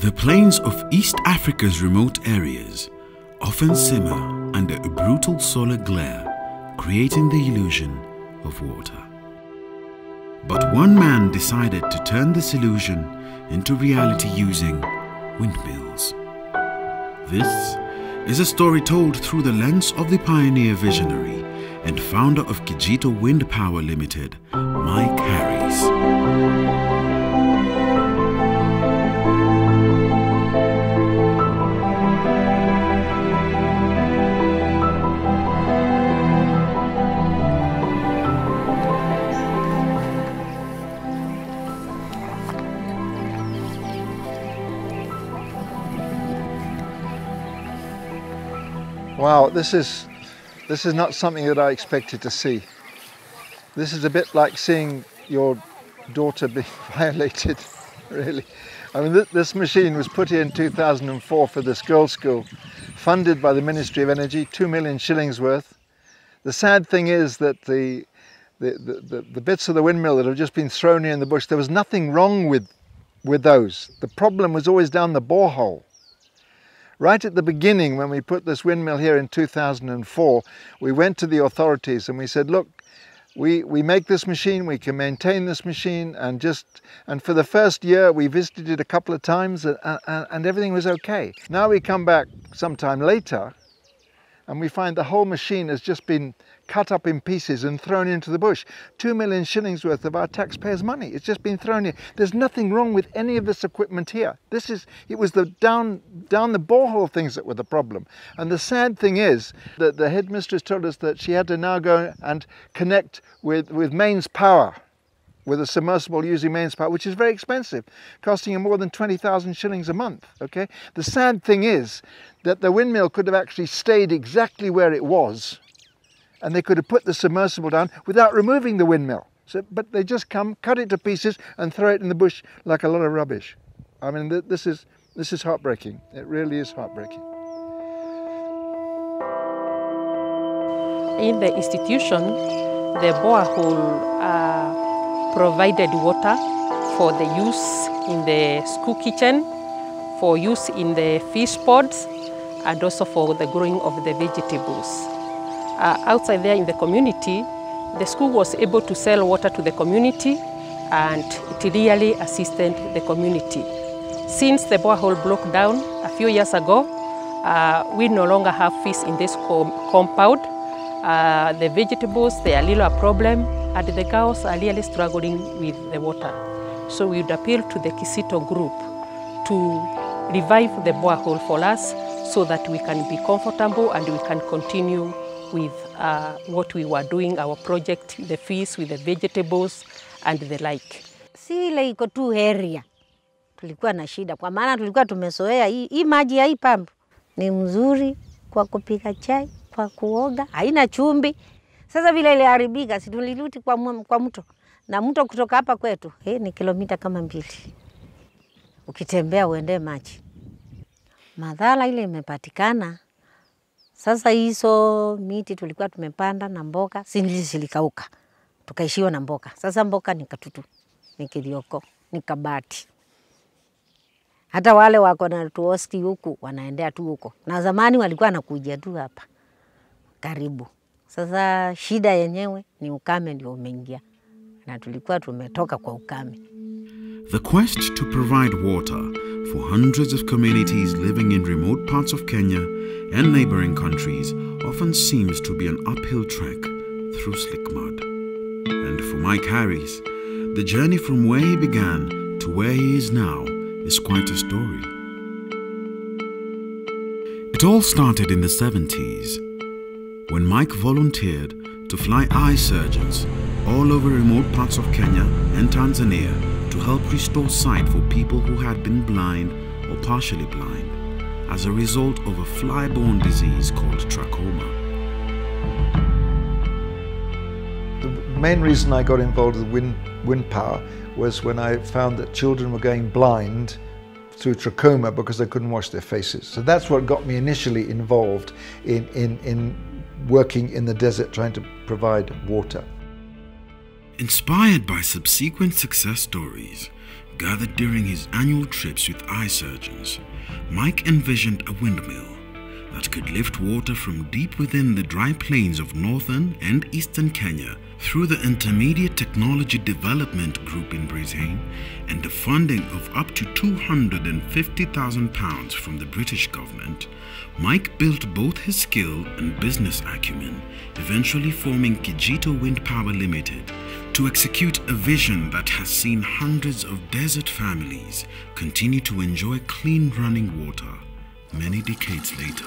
The plains of East Africa's remote areas often simmer under a brutal solar glare, creating the illusion of water. But one man decided to turn this illusion into reality using windmills. This is a story told through the lens of the pioneer visionary and founder of Kijito Wind Power Limited, Mike Harris. Wow, this is this is not something that I expected to see. This is a bit like seeing your daughter being violated, really. I mean, th this machine was put in 2004 for this girls' school, funded by the Ministry of Energy, two million shillings worth. The sad thing is that the the, the, the, bits of the windmill that have just been thrown here in the bush, there was nothing wrong with, with those. The problem was always down the borehole. Right at the beginning, when we put this windmill here in 2004, we went to the authorities and we said, look, we, we make this machine, we can maintain this machine, and just, and for the first year, we visited it a couple of times and, and, and everything was okay. Now we come back sometime later and we find the whole machine has just been cut up in pieces and thrown into the bush. Two million shillings worth of our taxpayers' money. It's just been thrown in. There's nothing wrong with any of this equipment here. This is, it was the down, down the borehole things that were the problem. And the sad thing is that the headmistress told us that she had to now go and connect with, with mains power with a submersible using mains power, which is very expensive, costing you more than 20,000 shillings a month, okay? The sad thing is that the windmill could have actually stayed exactly where it was and they could have put the submersible down without removing the windmill. So, but they just come, cut it to pieces and throw it in the bush like a lot of rubbish. I mean, th this is, this is heartbreaking. It really is heartbreaking. In the institution, the borehole uh, provided water for the use in the school kitchen, for use in the fish pods, and also for the growing of the vegetables. Uh, outside there in the community, the school was able to sell water to the community and it really assisted the community. Since the borehole broke down a few years ago, uh, we no longer have fish in this com compound. Uh, the vegetables, they are little a problem, and the cows are really struggling with the water. So we would appeal to the Kijito group to revive the borehole for us so that we can be comfortable and we can continue with uh, what we were doing, our project, the fish with the vegetables and the like. Si ile iko tu area tulikuwa na shida, kwa maana tulikuwa tumezoea hii, hii maji ya hii pampu ni mzuri kwa kupika chai, kwa kuoga, haina chumbi. Sasa vile iliharibika, si tuliluti kwa, kwa mto na mto kutoka hapa kwetu eh, ni kilomita kama mbili, ukitembea uende maji. Madhara ile imepatikana sasa, hizo miti tulikuwa tumepanda na mboga sindi zilikauka, tukaishiwa na mboga. Sasa mboga kilioko, ni kabati. Hata wale wako na tuoski huku wanaendea tu huko, na zamani walikuwa nakuja tu hapa karibu. Sasa shida yenyewe ni ukame ndio umeingia, na tulikuwa tumetoka kwa ukame. The quest to provide water for hundreds of communities living in remote parts of Kenya and neighboring countries often seems to be an uphill trek through slick mud. And for Mike Harris, the journey from where he began to where he is now is quite a story. It all started in the 70s when Mike volunteered to fly eye surgeons all over remote parts of Kenya and Tanzania to help restore sight for people who had been blind or partially blind as a result of a fly-borne disease called trachoma. The main reason I got involved with wind, wind power was when I found that children were going blind through trachoma because they couldn't wash their faces. So that's what got me initially involved in, in, in working in the desert trying to provide water. Inspired by subsequent success stories, gathered during his annual trips with eye surgeons, Mike envisioned a windmill that could lift water from deep within the dry plains of northern and eastern Kenya through the Intermediate Technology Development Group in Britain and the funding of up to £250,000 from the British government, Mike built both his skill and business acumen, eventually forming Kijito Wind Power Limited to execute a vision that has seen hundreds of desert families continue to enjoy clean running water many decades later.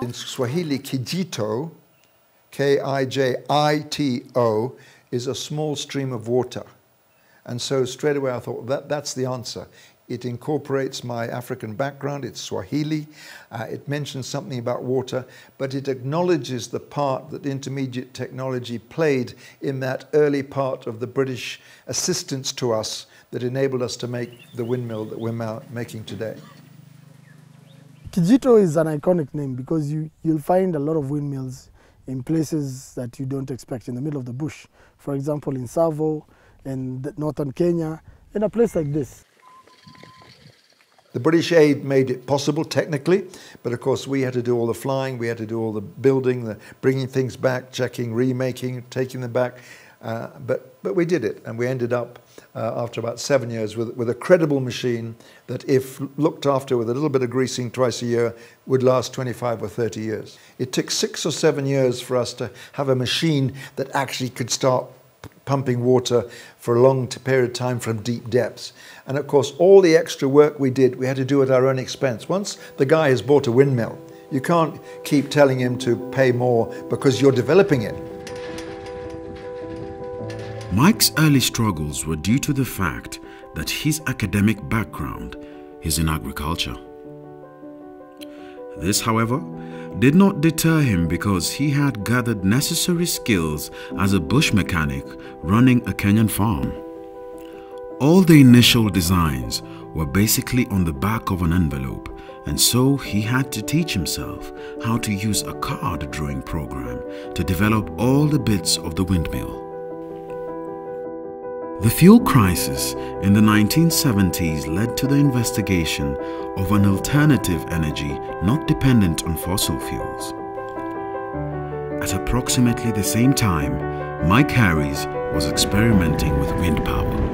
In Swahili, Kijito, K I J I T O, is a small stream of water. And so straight away I thought that, that's the answer. It incorporates my African background, it's Swahili, uh, it mentions something about water, but it acknowledges the part that intermediate technology played in that early part of the British assistance to us that enabled us to make the windmill that we're ma- making today. Kijito is an iconic name because you, you'll find a lot of windmills in places that you don't expect in the middle of the bush. For example, in Savo, in northern Kenya, in a place like this. The British aid made it possible technically, but of course we had to do all the flying, we had to do all the building, the bringing things back, checking, remaking, taking them back. Uh, but, but we did it, and we ended up uh, after about seven years with, with a credible machine that, if looked after with a little bit of greasing twice a year, would last 25 or 30 years. It took six or seven years for us to have a machine that actually could start pumping water for a long period of time from deep depths. And of course, all the extra work we did, we had to do at our own expense. Once the guy has bought a windmill, you can't keep telling him to pay more because you're developing it. Mike's early struggles were due to the fact that his academic background is in agriculture. This, however, did not deter him because he had gathered necessary skills as a bush mechanic running a Kenyan farm. All the initial designs were basically on the back of an envelope and so he had to teach himself how to use a CAD drawing program to develop all the bits of the windmill. The fuel crisis in the 1970s led to the investigation of an alternative energy not dependent on fossil fuels. At approximately the same time, Mike Harris was experimenting with wind power.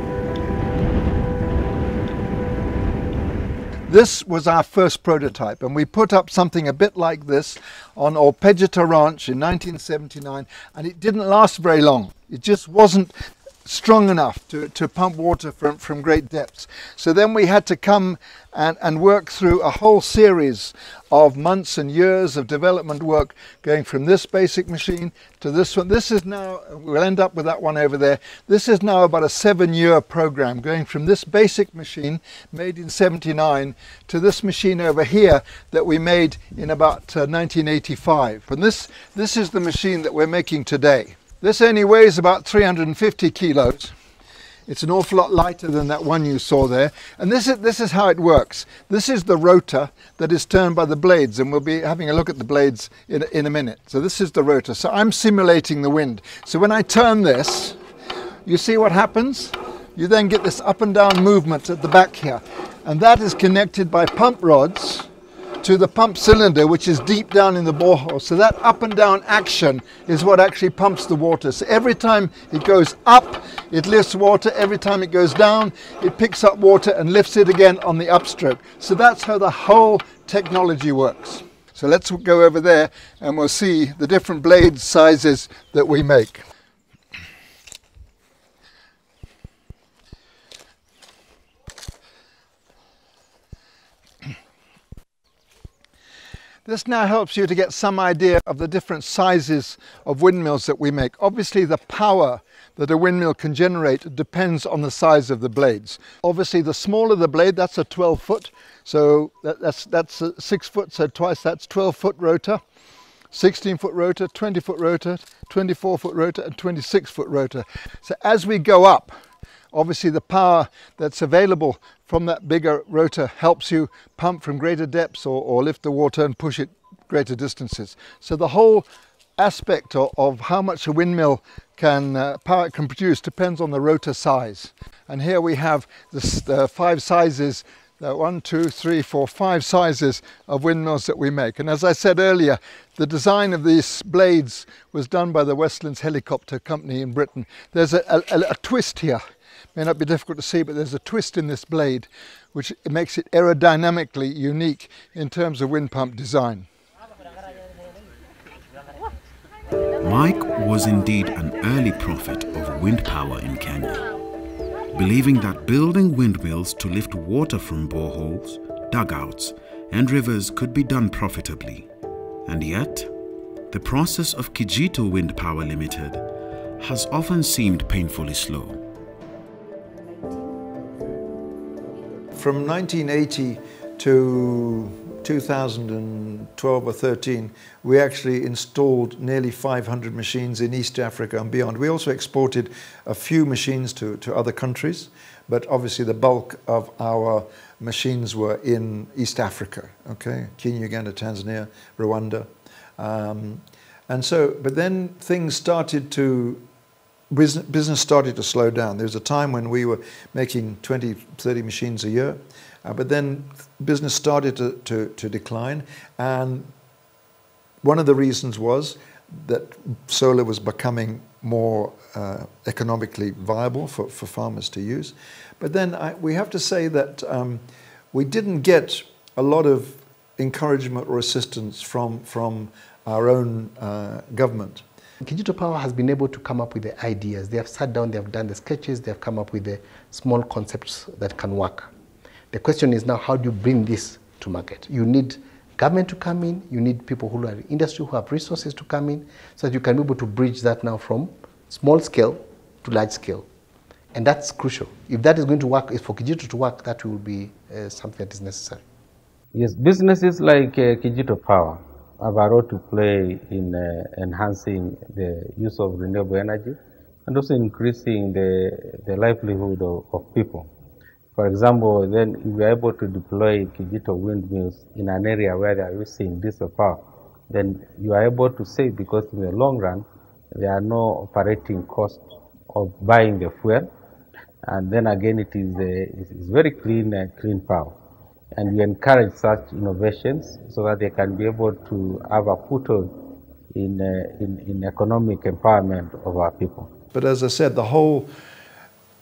This was our first prototype, and we put up something a bit like this on Ol Pejeta Ranch in 1979, and it didn't last very long. It just wasn't strong enough to, to pump water from, from great depths. So then we had to come and, and work through a whole series of months and years of development work going from this basic machine to this one. This is now, we'll end up with that one over there. This is now about a seven year program going from this basic machine made in 79 to this machine over here that we made in about uh, 1985. And this, this is the machine that we're making today. This only weighs about 350 kilos. It's an awful lot lighter than that one you saw there. And this is, this is how it works. This is the rotor that is turned by the blades, and we'll be having a look at the blades in, in a minute. So this is the rotor. So I'm simulating the wind. So when I turn this, you see what happens? You then get this up and down movement at the back here. And that is connected by pump rods to the pump cylinder, which is deep down in the borehole. So that up and down action is what actually pumps the water. So every time it goes up, it lifts water. Every time it goes down, it picks up water and lifts it again on the upstroke. So that's how the whole technology works. So let's go over there and we'll see the different blade sizes that we make. This now helps you to get some idea of the different sizes of windmills that we make. Obviously the power that a windmill can generate depends on the size of the blades. Obviously the smaller the blade, that's a 12 foot, so that's, that's six foot, so twice that's 12 foot rotor. 16 foot rotor, 20 foot rotor, 24 foot rotor and 26 foot rotor. So as we go up, obviously the power that's available from that bigger rotor helps you pump from greater depths or, or lift the water and push it greater distances. So the whole aspect of, of how much a windmill can uh, power it can produce depends on the rotor size. And here we have the uh, five sizes uh, one, two, three, four, five sizes of windmills that we make. And as I said earlier, the design of these blades was done by the Westlands Helicopter Company in Britain. There's a, a, a twist here. May not be difficult to see, but there's a twist in this blade which makes it aerodynamically unique in terms of wind pump design. Mike was indeed an early prophet of wind power in Kenya believing that building windmills to lift water from boreholes, dugouts, and rivers could be done profitably. And yet, the process of Kijito Wind Power Limited has often seemed painfully slow. From 1980 to 2012 or 13, we actually installed nearly 500 machines in East Africa and beyond. We also exported a few machines to, to other countries, but obviously the bulk of our machines were in East Africa, okay? Kenya, Uganda, Tanzania, Rwanda. Um, and so, but then things started to business started to slow down. There was a time when we were making 20, 30 machines a year. Uh, but then business started to, to, to decline, and one of the reasons was that solar was becoming more uh, economically viable for, for farmers to use. But then I, we have to say that um, we didn't get a lot of encouragement or assistance from, from our own uh, government. Kijito Power has been able to come up with the ideas. They have sat down, they have done the sketches, they have come up with the small concepts that can work. The question is now, how do you bring this to market? You need government to come in, you need people who are in industry who have resources to come in, so that you can be able to bridge that now from small scale to large scale. And that's crucial. If that is going to work, if for Kijito to work, that will be uh, something that is necessary. Yes, businesses like uh, Kijito Power have a role to play in uh, enhancing the use of renewable energy and also increasing the, the livelihood of, of people. For example, then if we are able to deploy Kijito windmills in an area where they are using diesel power, then you are able to save because in the long run, there are no operating costs of buying the fuel. And then again, it is, a, it is very clean, uh, clean power. And we encourage such innovations so that they can be able to have a foothold in, uh, in, in economic empowerment of our people. But as I said, the whole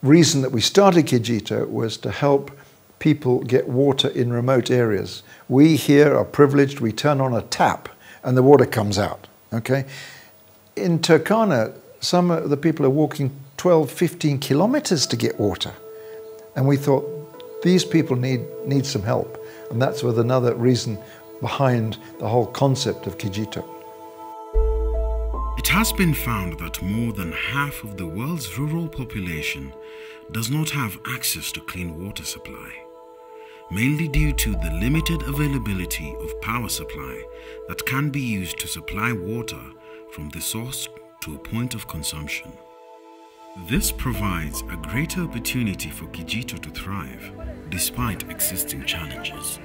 reason that we started Kijito was to help people get water in remote areas. We here are privileged, we turn on a tap and the water comes out, okay? In Turkana, some of the people are walking 12, 15 kilometers to get water. And we thought, these people need, need some help. And that's with another reason behind the whole concept of Kijito. It has been found that more than half of the world's rural population does not have access to clean water supply, mainly due to the limited availability of power supply that can be used to supply water from the source to a point of consumption. This provides a greater opportunity for Kijito to thrive despite existing challenges.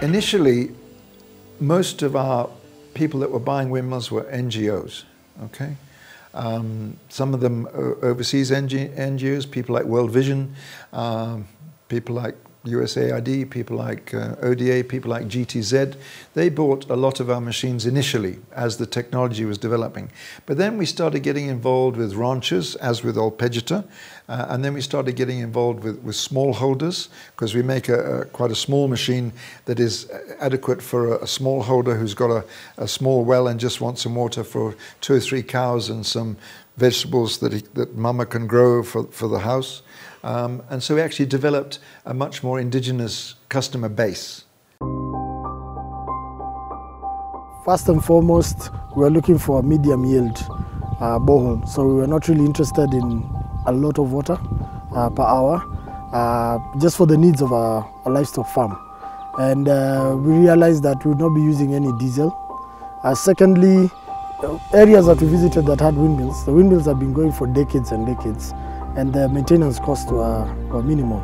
Initially, most of our people that were buying windmills were NGOs, okay? Um, some of them overseas NGOs, people like World Vision, um, people like USAID, people like uh, ODA, people like GTZ, they bought a lot of our machines initially as the technology was developing. But then we started getting involved with ranchers, as with Ol Pejeta, uh, and then we started getting involved with, with smallholders, because we make a, a, quite a small machine that is adequate for a, a smallholder who's got a, a small well and just wants some water for two or three cows and some vegetables that, he, that mama can grow for, for the house. Um, and so we actually developed a much more indigenous customer base. First and foremost, we were looking for a medium yield uh, borehole. So we were not really interested in a lot of water uh, per hour, uh, just for the needs of a, a livestock farm. And uh, we realized that we would not be using any diesel. Uh, secondly, areas that we visited that had windmills, the windmills have been going for decades and decades and the maintenance costs were, were minimal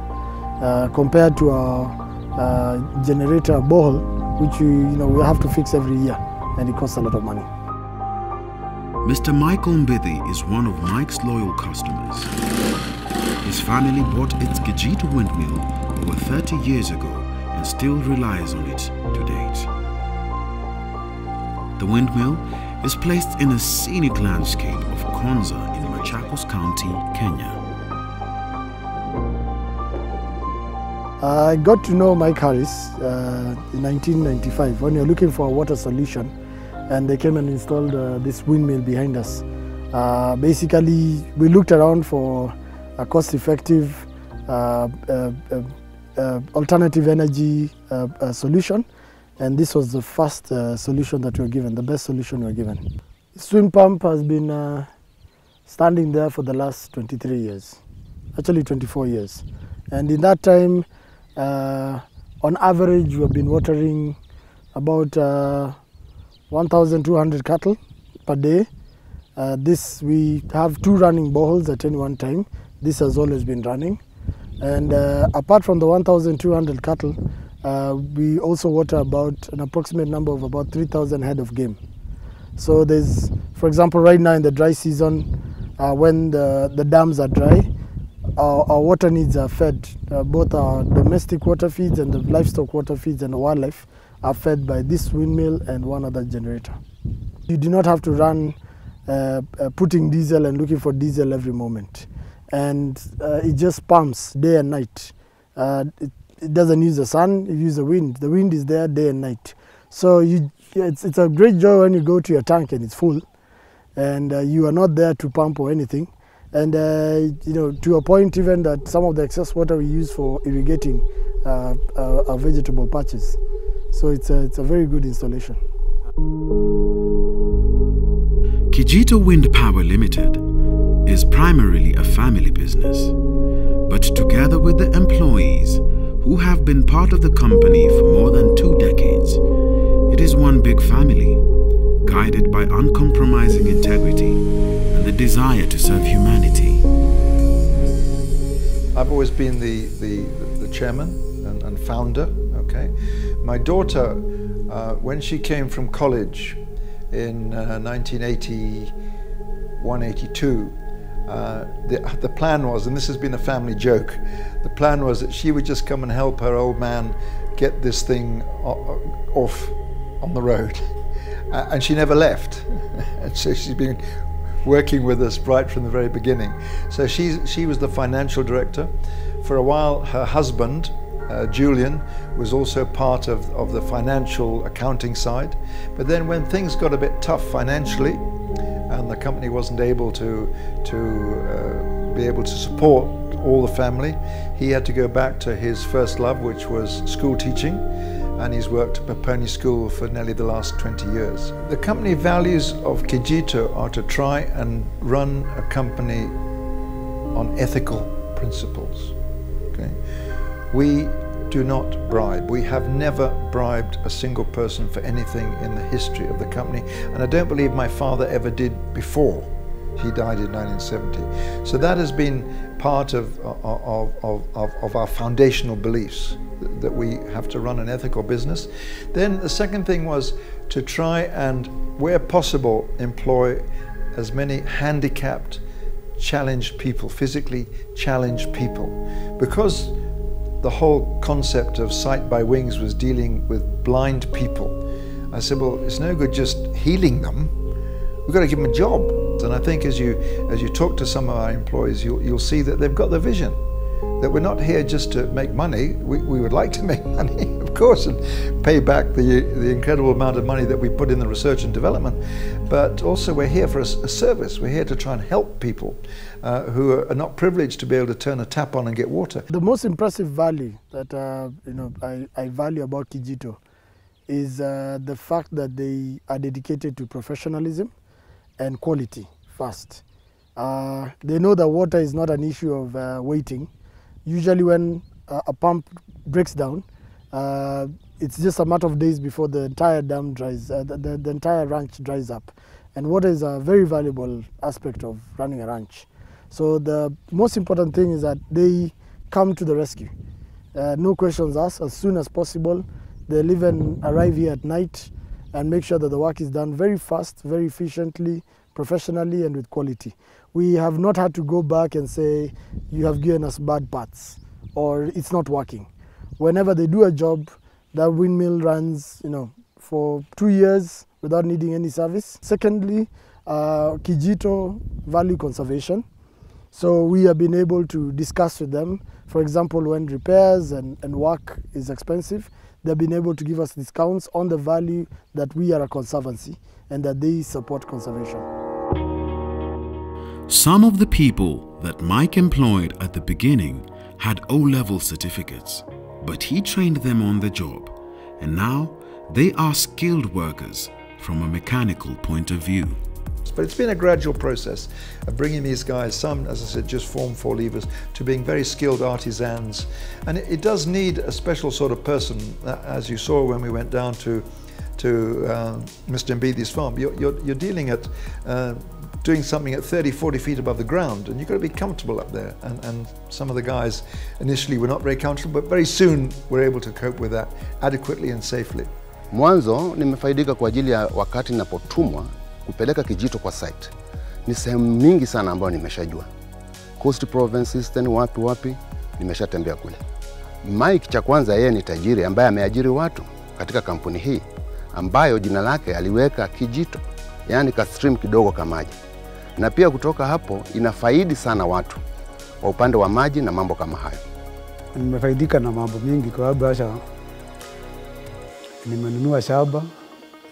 uh, compared to our uh, generator borehole, which we, you know, we have to fix every year, and it costs a lot of money. Mr. Michael Mbithi is one of Mike's loyal customers. His family bought its Kijito windmill over 30 years ago and still relies on it to date. The windmill is placed in a scenic landscape of Konza in Machakos County, Kenya. I got to know Mike Harris uh, in 1995 when we were looking for a water solution and they came and installed uh, this windmill behind us. Uh, basically, we looked around for a cost-effective uh, uh, uh, alternative energy solution and this was the first solution that we were given, the best solution we were given. The Swim pump has been standing there for the last 23 years, actually 24 years. And in that time, uh, on average, we have been watering about uh, 1,200 cattle per day. Uh, this we have two running boreholes at any one time. This has always been running, and uh, apart from the 1,200 cattle, uh, we also water about an approximate number of about 3,000 head of game. So there's, for example, right now in the dry season, uh, when the, the dams are dry, our, our water needs are fed. Uh, both our domestic water feeds and the livestock water feeds and wildlife are fed by this windmill and one other generator. You do not have to run uh, uh, putting diesel and looking for diesel every moment. And uh, it just pumps day and night. Uh, it, it, doesn't use the sun, it uses the wind. The wind is there day and night. So you, it's, it's a great joy when you go to your tank and it's full and uh, you are not there to pump or anything and uh, you know to a point even that some of the excess water we use for irrigating uh, uh, our vegetable patches. So it's a, it's a very good installation. Kijito Wind Power Limited is primarily a family business, but together with the employees who have been part of the company for more than two decades, it is one big family, guided by uncompromising integrity desire to serve humanity. I've always been the, the, the chairman and, and, founder, okay? My daughter, uh, when she came from college in uh, 1981, 82, uh, the, the plan was, and this has been a family joke, the plan was that she would just come and help her old man get this thing off on the road. and she never left. and so she's been working with us right from the very beginning. So she, she was the financial director. For a while, her husband, uh, Julian, was also part of, of the financial accounting side. But then when things got a bit tough financially, and the company wasn't able to, to uh, be able to support all the family, he had to go back to his first love, which was school teaching and he's worked at Peponi School for nearly the last 20 years. The company values of Kijito are to try and run a company on ethical principles. Okay? We do not bribe. We have never bribed a single person for anything in the history of the company, and I don't believe my father ever did before. He died in 1970. So that has been part of, of, of, of, our foundational beliefs that we have to run an ethical business. Then the second thing was to try and, where possible, employ as many handicapped, challenged people, physically challenged people. Because the whole concept of sight by wings was dealing with blind people, I said, well, it's no good just healing them. We've got to give them a job. And I think as you as you talk to some of our employees, you'll, you'll see that they've got the vision that we're not here just to make money. We, we would like to make money, of course, and pay back the, the incredible amount of money that we put in the research and development. But also we're here for a, a service. We're here to try and help people uh, who are not privileged to be able to turn a tap on and get water. The most impressive value that uh, you know I, I value about Kijito is uh, the fact that they are dedicated to professionalism and quality first. Uh, they know that water is not an issue of uh, waiting usually when uh, a pump breaks down, uh, it's just a matter of days before the entire dam dries, uh, the, the, the, entire ranch dries up. And water is a very valuable aspect of running a ranch. So the most important thing is that they come to the rescue. no questions asked, as soon as possible. They'll even arrive here at night and make sure that the work is done very fast, very efficiently, professionally, and with quality. We have not had to go back and say, you have given us bad parts or it's not working. Whenever they do a job, that windmill runs, you know, for two years without needing any service. Secondly, uh, Kijito value conservation. So we have been able to discuss with them, for example, when repairs and, and work is expensive, they've been able to give us discounts on the value that we are a conservancy and that they support conservation. Some of the people that Mike employed at the beginning had O-level certificates, but he trained them on the job, and now they are skilled workers from a mechanical point of view. But it's been a gradual process of bringing these guys, some, as I said, just form four levers, to being very skilled artisans. And it, it does need a special sort of person, uh, as you saw when we went down to to uh, Mr. Mbithi's farm. You're, you're, you're dealing at uh, doing something at 30, 40 feet above the ground, and you've got to be comfortable up there. And, and some of the guys initially were not very comfortable, but very soon we were able to cope with that adequately and safely. Mwanzo nimefaidika kwa ajili ya wakati ninapotumwa kupeleka kijito kwa site. Ni sehemu mingi sana ambayo nimeshajua. Coast Province, Eastern, wapi wapi, nimeshatembea kule. Mike cha kwanza, yeye ni tajiri ambaye ameajiri watu katika kampuni hii ambayo jina lake aliweka kijito, yaani ka stream kidogo ka maji, na pia kutoka hapo inafaidi sana watu kwa upande wa maji na mambo kama hayo. Nimefaidika na mambo mingi kwa sababu sasa nimenunua shamba,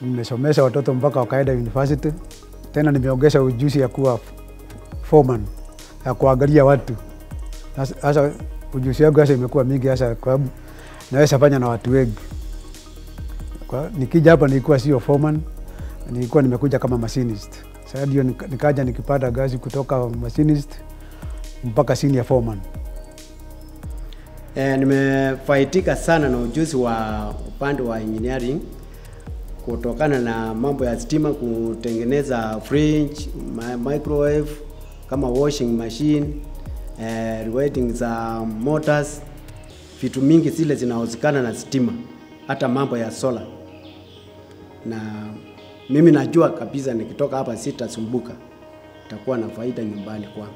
nimesomesha watoto mpaka wakaenda university, tena nimeongeza ujuzi ya kuwa foreman ya kuangalia watu. Sasa- ujuzi wangu sasa imekuwa mingi sasa, kwa sababu naweza fanya na watu wengi. Kwa, nikija hapa nilikuwa sio foreman, nilikuwa nimekuja kama machinist. Sasa ndio nikaja nikipata gazi kutoka machinist mpaka senior foreman. E, nimefaidika sana na ujuzi wa upande wa engineering kutokana na mambo ya stima, kutengeneza fridge, mi- microwave kama washing machine, eh, rewetting za motors, vitu mingi zile zinahusikana na stima, hata mambo ya solar. Na mimi najua kabisa nikitoka hapa sitasumbuka, takuwa na faida nyumbani kwangu.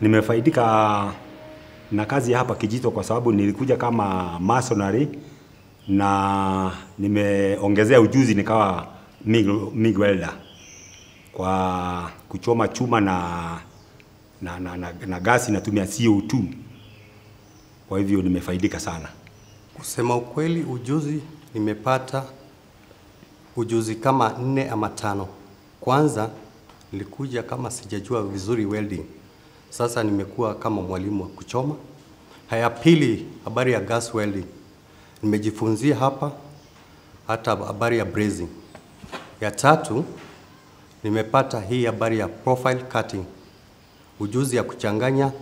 Nimefaidika na kazi hapa Kijito kwa sababu nilikuja kama masonary na nimeongezea ujuzi nikawa MIG, MIG welder kwa kuchoma chuma na na, na, na, na gasi natumia CO2. Kwa hivyo nimefaidika sana. Kusema ukweli, ujuzi nimepata ujuzi kama nne ama tano. Kwanza nilikuja kama sijajua vizuri welding, sasa nimekuwa kama mwalimu wa kuchoma. Haya, pili, habari ya gas welding nimejifunzia hapa, hata habari ya brazing. Ya tatu nimepata hii habari ya profile cutting, ujuzi ya kuchanganya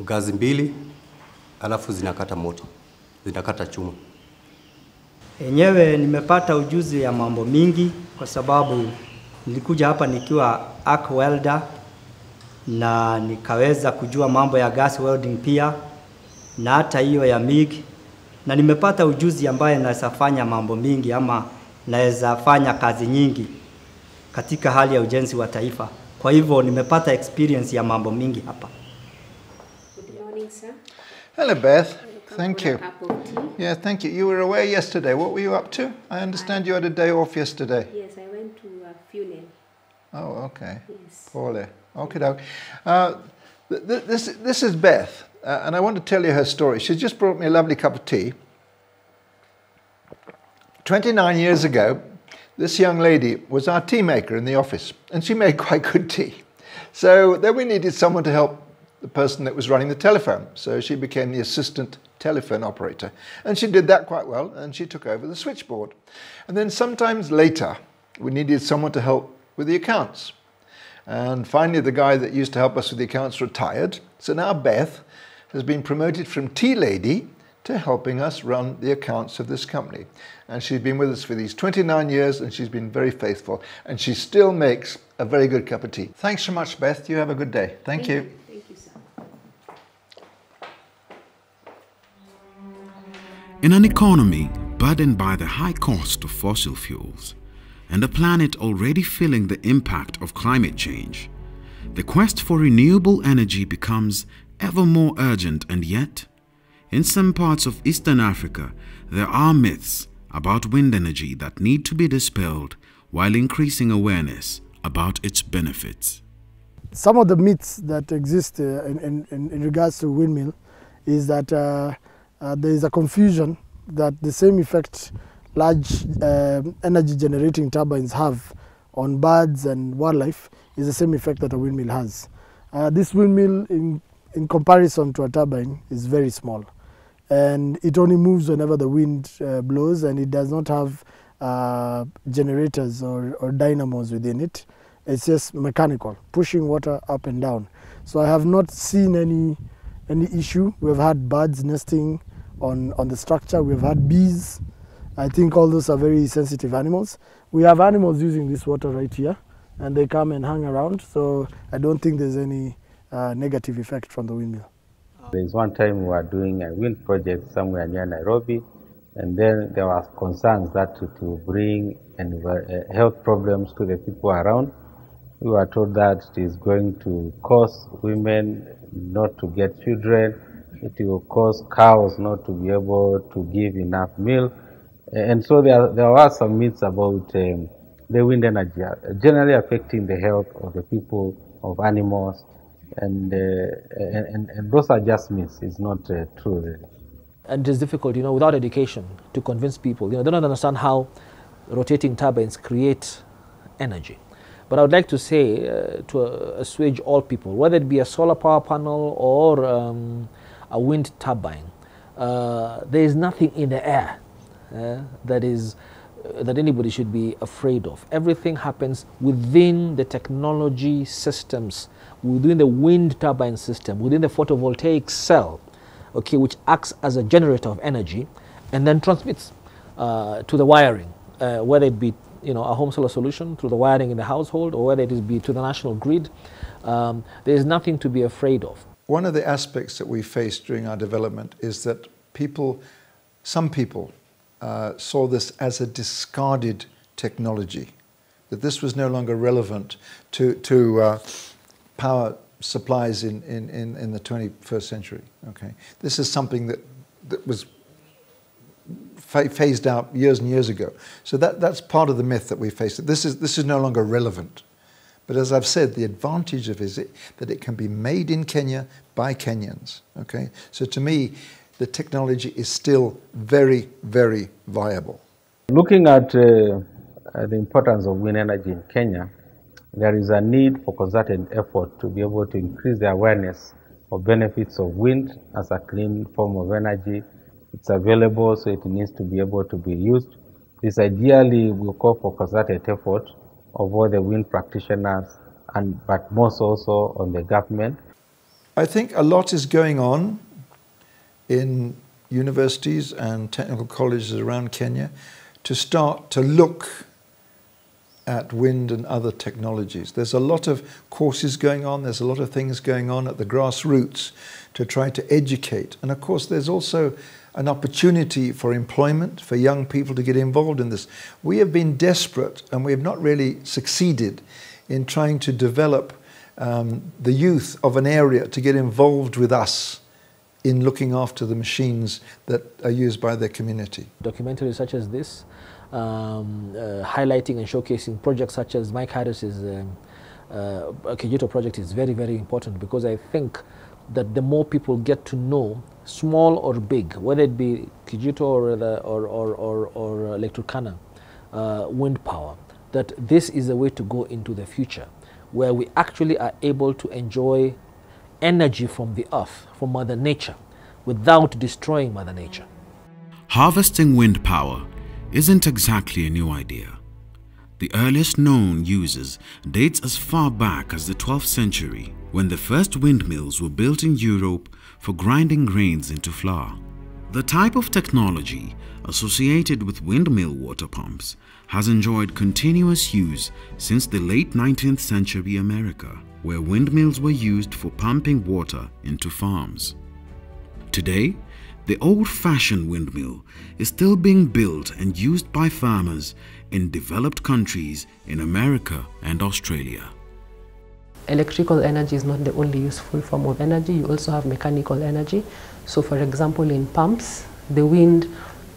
gazi mbili alafu zinakata moto, zinakata chuma. Enyewe nimepata ujuzi ya mambo mingi kwa sababu nilikuja hapa nikiwa arc welder na nikaweza kujua mambo ya gas welding pia na hata hiyo ya MIG na nimepata ujuzi ambaye naweza fanya mambo mingi ama naweza fanya kazi nyingi katika hali ya ujenzi wa taifa. Kwa hivyo nimepata experience ya mambo mingi hapa. Good morning, sir. Hello, Beth. Thank you. tea. Yeah, thank you. You were away yesterday. What were you up to? I understand you had a day off yesterday. Yes, I went to a funeral. Oh, okay. Yes. Poorly. Okay, dog. Uh, th- th- this, this is Beth, uh, and I want to tell you her story. She's just brought me a lovely cup of tea. 29 years ago, this young lady was our tea maker in the office, and she made quite good tea. So then we needed someone to help the person that was running the telephone. So she became the assistant telephone operator. And she did that quite well, and she took over the switchboard. And then sometimes later, we needed someone to help with the accounts. And finally, the guy that used to help us with the accounts retired. So now Beth has been promoted from tea lady to helping us run the accounts of this company. And she's been with us for these 29 years and she's been very faithful. And she still makes a very good cup of tea. Thanks so much, Beth. You have a good day. Thank, you. Thank you, sir. In an economy burdened by the high cost of fossil fuels and a planet already feeling the impact of climate change, the quest for renewable energy becomes ever more urgent and yet, in some parts of Eastern Africa, there are myths about wind energy that need to be dispelled while increasing awareness about its benefits. Some of the myths that exist uh, in, in, in regards to windmill is that uh, uh, there is a confusion that the same effect large uh, energy generating turbines have on birds and wildlife is the same effect that a windmill has. Uh, this windmill in, in comparison to a turbine is very small and it only moves whenever the wind uh, blows and it does not have uh, generators or, or dynamos within it. It's just mechanical, pushing water up and down. So I have not seen any, any issue. We've had birds nesting on, on the structure. We've had bees. I think all those are very sensitive animals. We have animals using this water right here and they come and hang around. So I don't think there's any negative effect from the windmill. There's one time we were doing a wind project somewhere near Nairobi, and then there was concerns that it will bring uh, health problems to the people around. We were told that it is going to cause women not to get children, it will cause cows not to be able to give enough milk. And so there, there were some myths about um, the wind energy uh, generally affecting the health of the people, of animals, and, uh, and, and, those are just myths. It's not uh, true, really. And it is difficult, you know, without education to convince people. You know, they don't understand how rotating turbines create energy. But I would like to say uh, to uh, assuage all people, whether it be a solar power panel or um, a wind turbine, uh, there is nothing in the air uh, that is that anybody should be afraid of. Everything happens within the technology systems within the wind turbine system, within the photovoltaic cell, okay, which acts as a generator of energy and then transmits uh, to the wiring, uh, whether it be you know, a home solar solution through the wiring in the household or whether it is be to the national grid. Um, there is nothing to be afraid of. One of the aspects that we faced during our development is that people, some people, uh, saw this as a discarded technology, that this was no longer relevant to, to uh, power supplies in, in, in, in the 21st century. Okay, This is something that, that was phased out years and years ago. So that, that's part of the myth that we face. This is, this is no longer relevant. But as I've said, the advantage of it is that it can be made in Kenya by Kenyans. Okay, So to me, the technology is still very, very viable. Looking at uh, the importance of wind energy in Kenya, there is a need for concerted effort to be able to increase the awareness of benefits of wind as a clean form of energy. It's available, so it needs to be able to be used. This ideally will call for concerted effort of all the wind practitioners, and but most also on the government. I think a lot is going on in universities and technical colleges around Kenya to start to look at wind and other technologies. There's a lot of courses going on, there's a lot of things going on at the grassroots to try to educate. And of course, there's also an opportunity for employment, for young people to get involved in this. We have been desperate and we have not really succeeded in trying to develop um, the youth of an area to get involved with us in looking after the machines that are used by their community. Documentaries such as this um, uh, highlighting and showcasing projects such as Mike Harris's um, uh, Kijito project is very, very important because I think that the more people get to know, small or big, whether it be Kijito or, the, or, or, or, or Lake Turkana, uh, wind power, that this is the way to go into the future, where we actually are able to enjoy energy from the earth, from Mother Nature, without destroying Mother Nature. Harvesting wind power isn't exactly a new idea. The earliest known uses dates as far back as the 12th century when the first windmills were built in Europe for grinding grains into flour. The type of technology associated with windmill water pumps has enjoyed continuous use since the late 19th century America, where windmills were used for pumping water into farms. Today, the old-fashioned windmill is still being built and used by farmers in developed countries in America and Australia. Electrical energy is not the only useful form of energy. You also have mechanical energy. So for example, in pumps, the wind,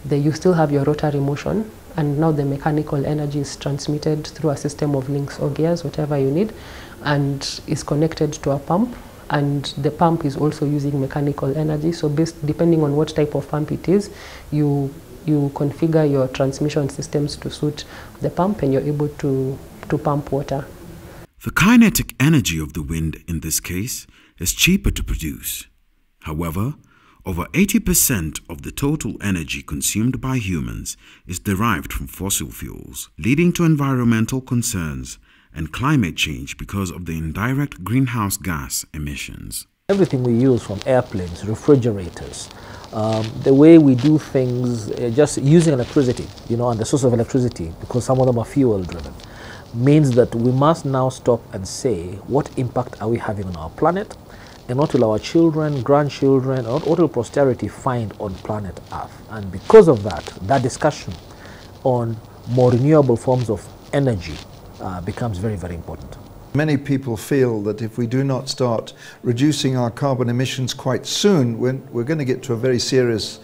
the, you still have your rotary motion and now the mechanical energy is transmitted through a system of links or gears, whatever you need, and is connected to a pump and the pump is also using mechanical energy. So based, depending on what type of pump it is, you, you configure your transmission systems to suit the pump and you're able to, to pump water. The kinetic energy of the wind in this case is cheaper to produce. However, over 80% of the total energy consumed by humans is derived from fossil fuels, leading to environmental concerns and climate change because of the indirect greenhouse gas emissions. Everything we use from airplanes, refrigerators, um, the way we do things, uh, just using electricity, you know, and the source of electricity, because some of them are fuel driven, means that we must now stop and say, what impact are we having on our planet? and what will our children, grandchildren, or what will posterity find on planet Earth? And because of that, that discussion on more renewable forms of energy uh, becomes very, very important. Many people feel that if we do not start reducing our carbon emissions quite soon, we're, we're going to get to a very serious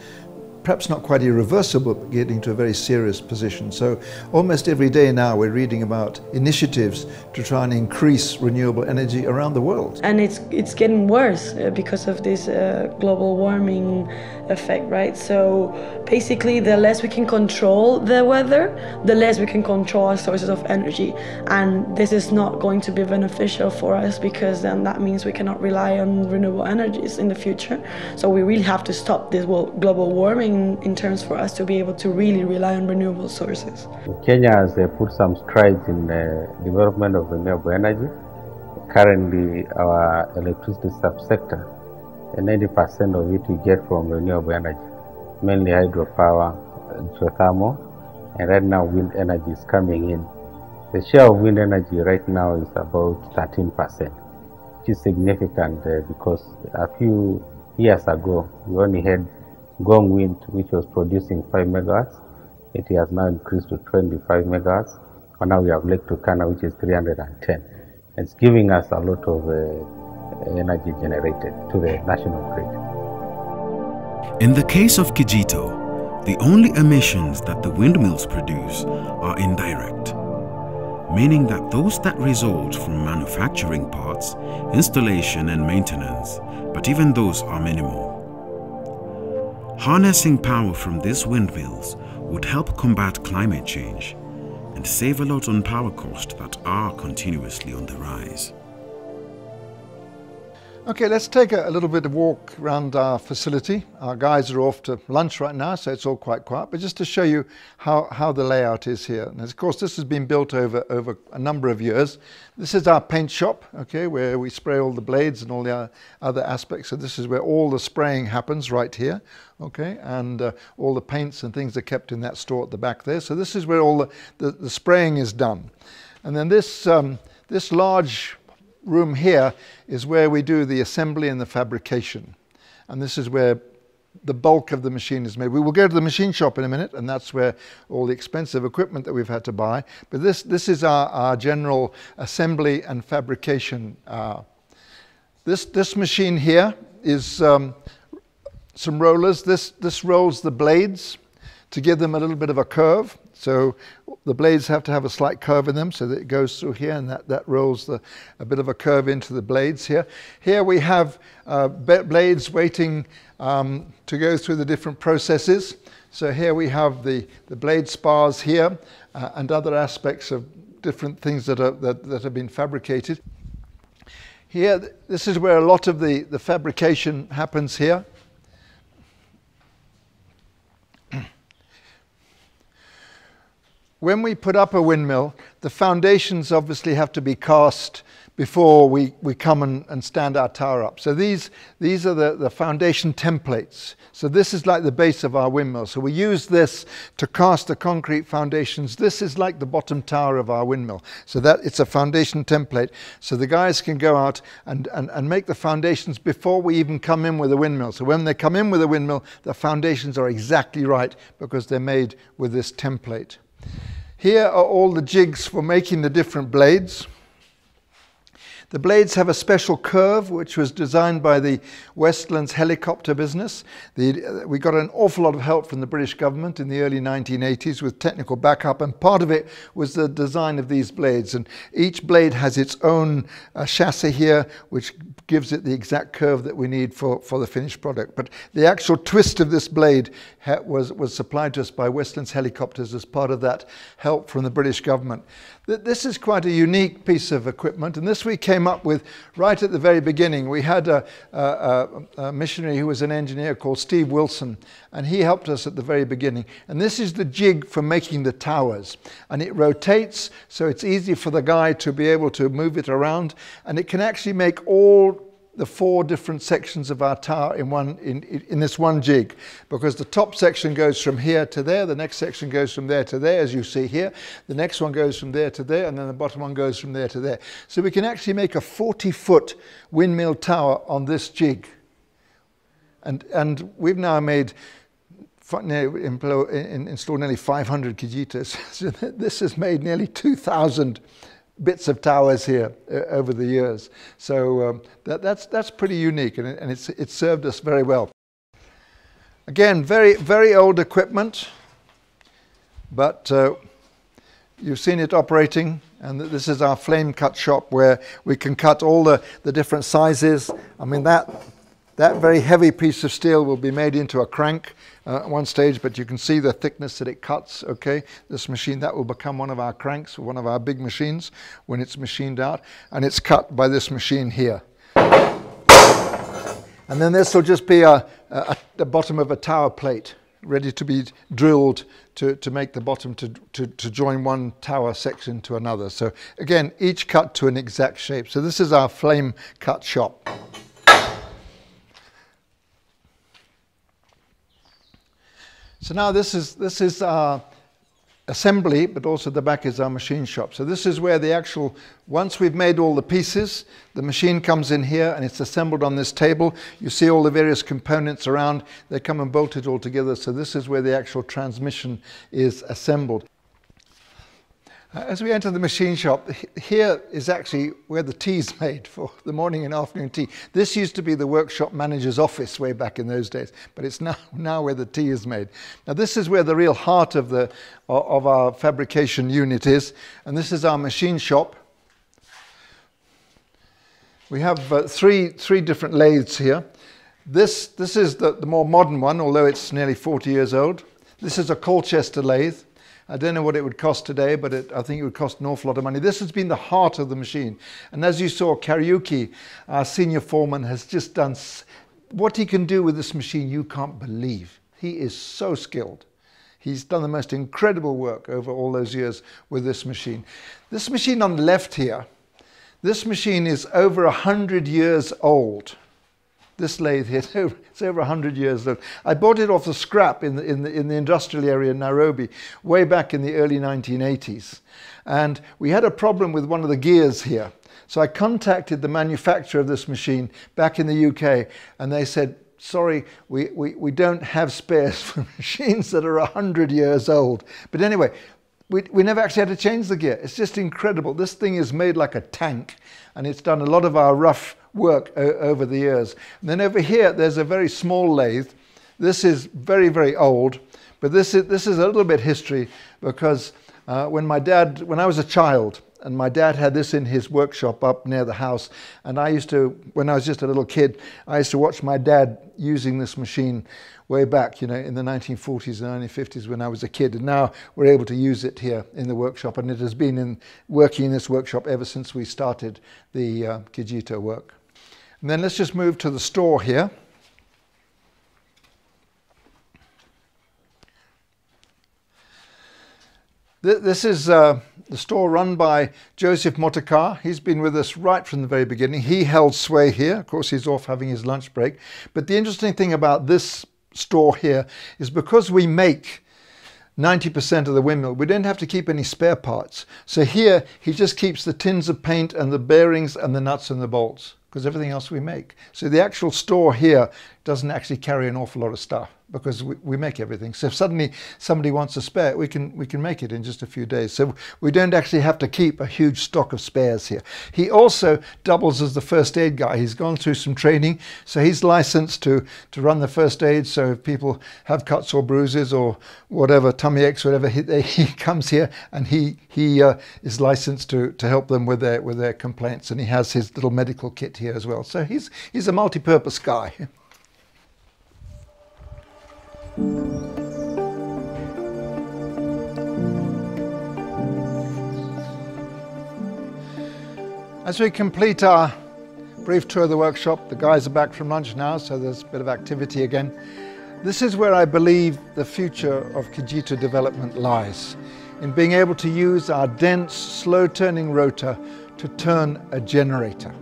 perhaps not quite irreversible, but getting to a very serious position. So almost every day now we're reading about initiatives to try and increase renewable energy around the world. And it's, it's getting worse uh, because of this uh, global warming effect, right? So basically the less we can control the weather, the less we can control our sources of energy. And this is not going to be beneficial for us because then that means we cannot rely on renewable energies in the future. So we really have to stop this global warming in terms for us to be able to really rely on renewable sources. Kenya has uh, put some strides in the development of renewable energy. Currently, our electricity subsector, 90% of it we get from renewable energy, mainly hydropower, geothermal, and right now wind energy is coming in. The share of wind energy right now is about 13%, which is significant uh, because a few years ago we only had Ngong Wind, which was producing 5 megawatts, it has now increased to 25 megawatts. And now we have Lake Turkana, which is 310. It's giving us a lot of uh, energy generated to the national grid. In the case of Kijito, the only emissions that the windmills produce are indirect, meaning that those that result from manufacturing parts, installation and maintenance, but even those are minimal. Harnessing power from these windmills would help combat climate change and save a lot on power costs that are continuously on the rise. Okay, let's take a, a, little bit of walk around our facility. Our guys are off to lunch right now, so it's all quite quiet. But just to show you how, how the layout is here. And of course, this has been built over, over a number of years. This is our paint shop, okay, where we spray all the blades and all the other aspects. So this is where all the spraying happens right here, okay? And uh, all the paints and things are kept in that store at the back there. So this is where all the, the, the spraying is done. And then this, um, this large room here is where we do the assembly and the fabrication. And this is where the bulk of the machine is made. We will go to the machine shop in a minute, and that's where all the expensive equipment that we've had to buy. But this, this is our, our general assembly and fabrication. Uh, this, this machine here is um, some rollers. This, this rolls the blades to give them a little bit of a curve. So the blades have to have a slight curve in them so that it goes through here and that, that rolls the, a bit of a curve into the blades here. Here we have uh, blades waiting um, to go through the different processes. So here we have the, the blade spars here uh, and other aspects of different things that, are, that, that have been fabricated. Here, this is where a lot of the, the fabrication happens here. When we put up a windmill, the foundations obviously have to be cast before we, we come and, and stand our tower up. So these, these are the, the foundation templates. So this is like the base of our windmill. So we use this to cast the concrete foundations. This is like the bottom tower of our windmill. So that it's a foundation template. So the guys can go out and, and, and make the foundations before we even come in with a windmill. So when they come in with a windmill, the foundations are exactly right because they're made with this template. Here are all the jigs for making the different blades. The blades have a special curve which was designed by the Westlands helicopter business. The, we got an awful lot of help from the British government in the early 1980s with technical backup and part of it was the design of these blades and each blade has its own uh, chassis here which gives it the exact curve that we need for, for the finished product. But the actual twist of this blade was, was supplied to us by Westlands helicopters as part of that help from the British government. This is quite a unique piece of equipment, and this we came up with right at the very beginning. We had a, a, a, missionary who was an engineer called Steve Wilson, and he helped us at the very beginning. And this is the jig for making the towers. And it rotates, so it's easy for the guy to be able to move it around, and it can actually make all the four different sections of our tower in, one, in, in this one jig because the top section goes from here to there, the next section goes from there to there as you see here, the next one goes from there to there and then the bottom one goes from there to there. So we can actually make a 40 foot windmill tower on this jig. And, and we've now made installed nearly 500 Kijitos. So this has made nearly 2,000 bits of towers here uh, over the years. So um, that, that's, that's pretty unique and, it, and it's, it's served us very well. Again, very, very old equipment, but uh, you've seen it operating and this is our flame cut shop where we can cut all the, the different sizes. I mean, that, that very heavy piece of steel will be made into a crank uh, one stage, but you can see the thickness that it cuts, okay? This machine, that will become one of our cranks, one of our big machines when it's machined out, and it's cut by this machine here. And then this will just be a, a, the bottom of a tower plate ready to be drilled to, to make the bottom to, to, to join one tower section to another. So again, each cut to an exact shape. So this is our flame cut shop. So now this is, this is our assembly, but also the back is our machine shop. So this is where the actual, once we've made all the pieces, the machine comes in here and it's assembled on this table. You see all the various components around, they come and bolted all together. So this is where the actual transmission is assembled. Uh, as we enter the machine shop, here is actually where the tea is made for the morning and afternoon tea. This used to be the workshop manager's office way back in those days, but it's now, now where the tea is made. Now this is where the real heart of, the, of our fabrication unit is, and this is our machine shop. We have uh, three, three different lathes here. This, this is the, the more modern one, although it's nearly 40 years old. This is a Colchester lathe. I don't know what it would cost today, but it, I think it would cost an awful lot of money. This has been the heart of the machine. And as you saw, Kariuki, our senior foreman, has just done what he can do with this machine, you can't believe. He is so skilled. He's done the most incredible work over all those years with this machine. This machine on the left here, this machine is over 100 years old this lathe here, it's over, it's over 100 years old. I bought it off the scrap in the, in, the, in the industrial area in Nairobi way back in the early 1980s. And we had a problem with one of the gears here. So I contacted the manufacturer of this machine back in the UK and they said, sorry, we, we, we don't have spares for machines that are 100 years old. But anyway, we, we never actually had to change the gear. It's just incredible. This thing is made like a tank and it's done a lot of our rough work over the years. And then over here, there's a very small lathe. This is very, very old, but this is, this is a little bit history because uh, when my dad, when I was a child, and my dad had this in his workshop up near the house. And I used to, when I was just a little kid, I used to watch my dad using this machine way back, you know, in the 1940s and 1950s when I was a kid. And now we're able to use it here in the workshop. And it has been in, working in this workshop ever since we started the uh, Kijito work. And then let's just move to the store here. This is uh, the store run by Joseph Motakar. He's been with us right from the very beginning. He held sway here. Of course, he's off having his lunch break. But the interesting thing about this store here is because we make 90% of the windmill, we don't have to keep any spare parts. So here, he just keeps the tins of paint and the bearings and the nuts and the bolts because everything else we make. So the actual store here doesn't actually carry an awful lot of stuff because we, we make everything. So if suddenly somebody wants a spare, we can we can make it in just a few days. So we don't actually have to keep a huge stock of spares here. He also doubles as the first aid guy. He's gone through some training, so he's licensed to to run the first aid. So if people have cuts or bruises or whatever, tummy aches, whatever, he, they, he comes here and he he uh, is licensed to to help them with their with their complaints, and he has his little medical kit here as well. So he's he's a multi-purpose guy. As we complete our brief tour of the workshop, the guys are back from lunch now, so there's a bit of activity again. This is where I believe the future of Kijito development lies, in being able to use our dense, slow-turning rotor to turn a generator.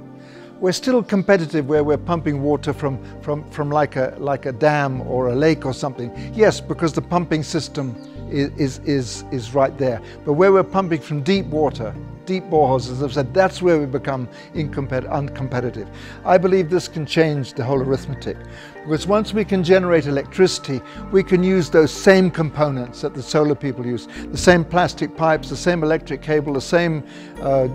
We're still competitive where we're pumping water from, from, from like, a, like a dam or a lake or something. Yes, because the pumping system is, is, is, right there. But where we're pumping from deep water, deep boreholes, as I've said, that's where we become uncompetitive. I believe this can change the whole arithmetic. Because once we can generate electricity, we can use those same components that the solar people use. The same plastic pipes, the same electric cable, the same uh,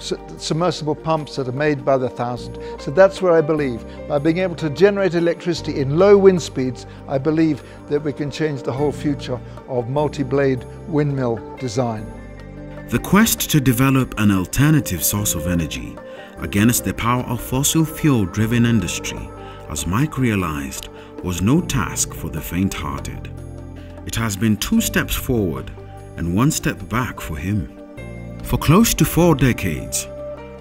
submersible pumps that are made by the thousand. So that's where I believe. By being able to generate electricity in low wind speeds, I believe that we can change the whole future of multi-blade windmill design. The quest to develop an alternative source of energy against the power of fossil fuel driven industry, as Mike realized, was no task for the faint hearted. It has been two steps forward and one step back for him. For close to four decades,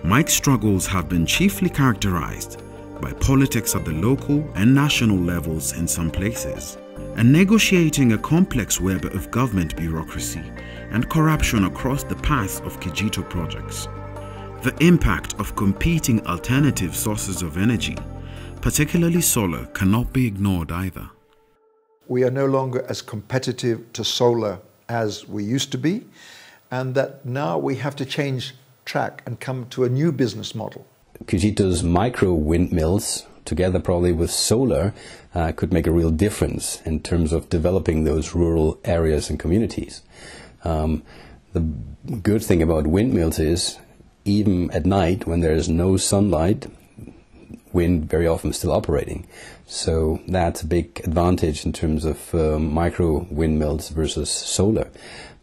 Mike's struggles have been chiefly characterized by politics at the local and national levels in some places, and negotiating a complex web of government bureaucracy and corruption across the path of Kijito projects. The impact of competing alternative sources of energy, particularly solar, cannot be ignored either. we are no longer as competitive to solar as we used to be, and that now we have to change track and come to a new business model. Kijito's micro windmills, together probably with solar, uh, could make a real difference in terms of developing those rural areas and communities. Um, the good thing about windmills is, even at night when there is no sunlight, wind very often still operating. So that's a big advantage in terms of uh, micro windmills versus solar.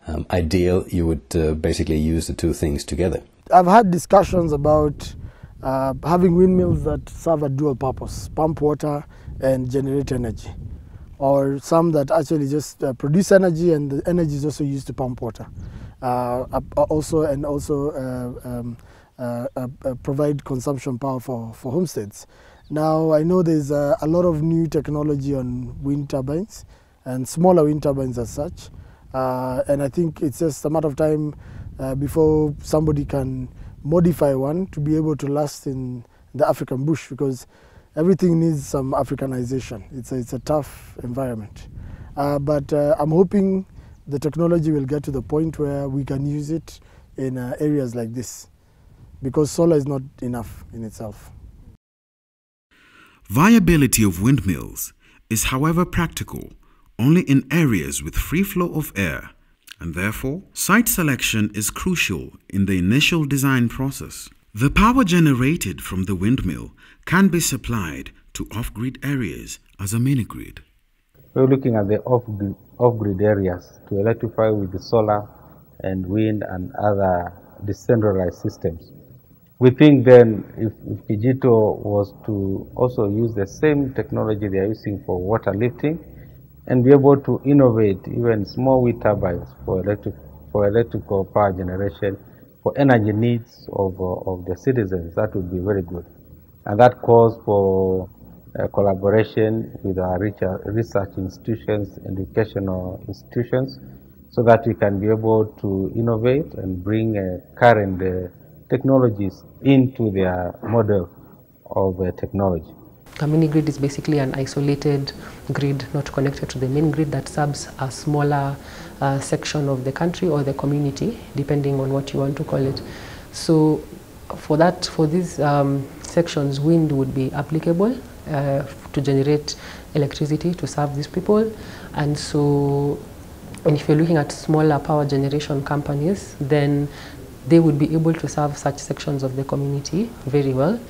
Um, ideal, you would uh, basically use the two things together. I've had discussions about uh, having windmills that serve a dual purpose, pump water and generate energy, or some that actually just uh, produce energy and the energy is also used to pump water. Uh, also and also uh, um, uh, provide consumption power for, for homesteads. Now I know there's a lot of new technology on wind turbines and smaller wind turbines as such, and I think it's just a matter of time uh, before somebody can modify one to be able to last in the African bush because everything needs some Africanization. It's a, it's a tough environment. Uh, but uh, I'm hoping the technology will get to the point where we can use it in uh, areas like this because solar is not enough in itself. Viability of windmills is, however, practical only in areas with free flow of air, and therefore, site selection is crucial in the initial design process. The power generated from the windmill can be supplied to off grid areas as a mini grid. We're looking at the off-grid, off-grid areas to electrify with the solar and wind and other decentralized systems. We think then if, if Kijito was to also use the same technology they are using for water lifting and be able to innovate even small wind turbines for, electric, for electrical power generation for energy needs of, uh, of the citizens, that would be very good. And that calls for uh, collaboration with our research institutions, educational institutions, so that we can be able to innovate and bring uh, current uh, technologies into their model of uh, technology. A mini grid is basically an isolated grid not connected to the main grid that serves a smaller uh, section of the country or the community, depending on what you want to call it. So for that, for these um, sections, wind would be applicable uh, to generate electricity to serve these people. And so, and if you're looking at smaller power generation companies, then they would be able to serve such sections of the community very well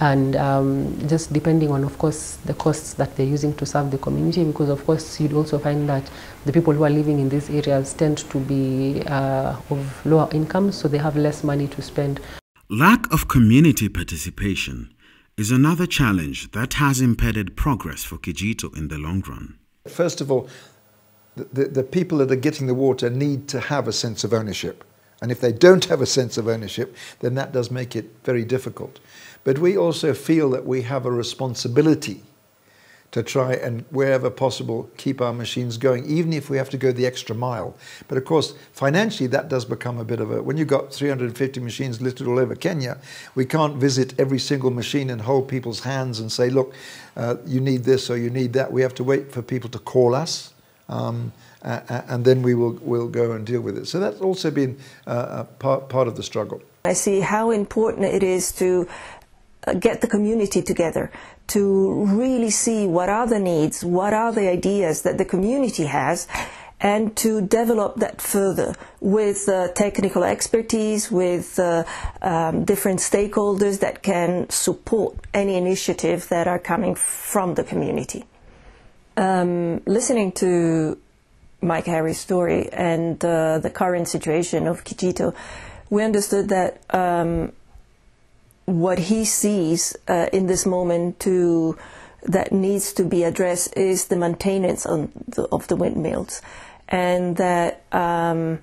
and um, just depending on of course the costs that they're using to serve the community because of course you'd also find that the people who are living in these areas tend to be uh, of lower income so they have less money to spend Lack of community participation is another challenge that has impeded progress for Kijito in the long run. First of all, the, the, the people that are getting the water need to have a sense of ownership. And if they don't have a sense of ownership, then that does make it very difficult. But we also feel that we have a responsibility to try and, wherever possible, keep our machines going, even if we have to go the extra mile. But of course, financially, that does become a bit of a. When you've got 350 machines littered all over Kenya, we can't visit every single machine and hold people's hands and say, look, uh, you need this or you need that. We have to wait for people to call us. Um, uh, and then we will will go and deal with it. So that's also been uh, part, part of the struggle. I see how important it is to uh, get the community together to really see what are the needs, what are the ideas that the community has, and to develop that further with uh, technical expertise, with uh, um, different stakeholders that can support any initiative that are coming from the community. Um, listening to Mike Harris' story and uh, the current situation of Kijito, we understood that um, what he sees uh, in this moment to that needs to be addressed is the maintenance the, of the windmills, and that um,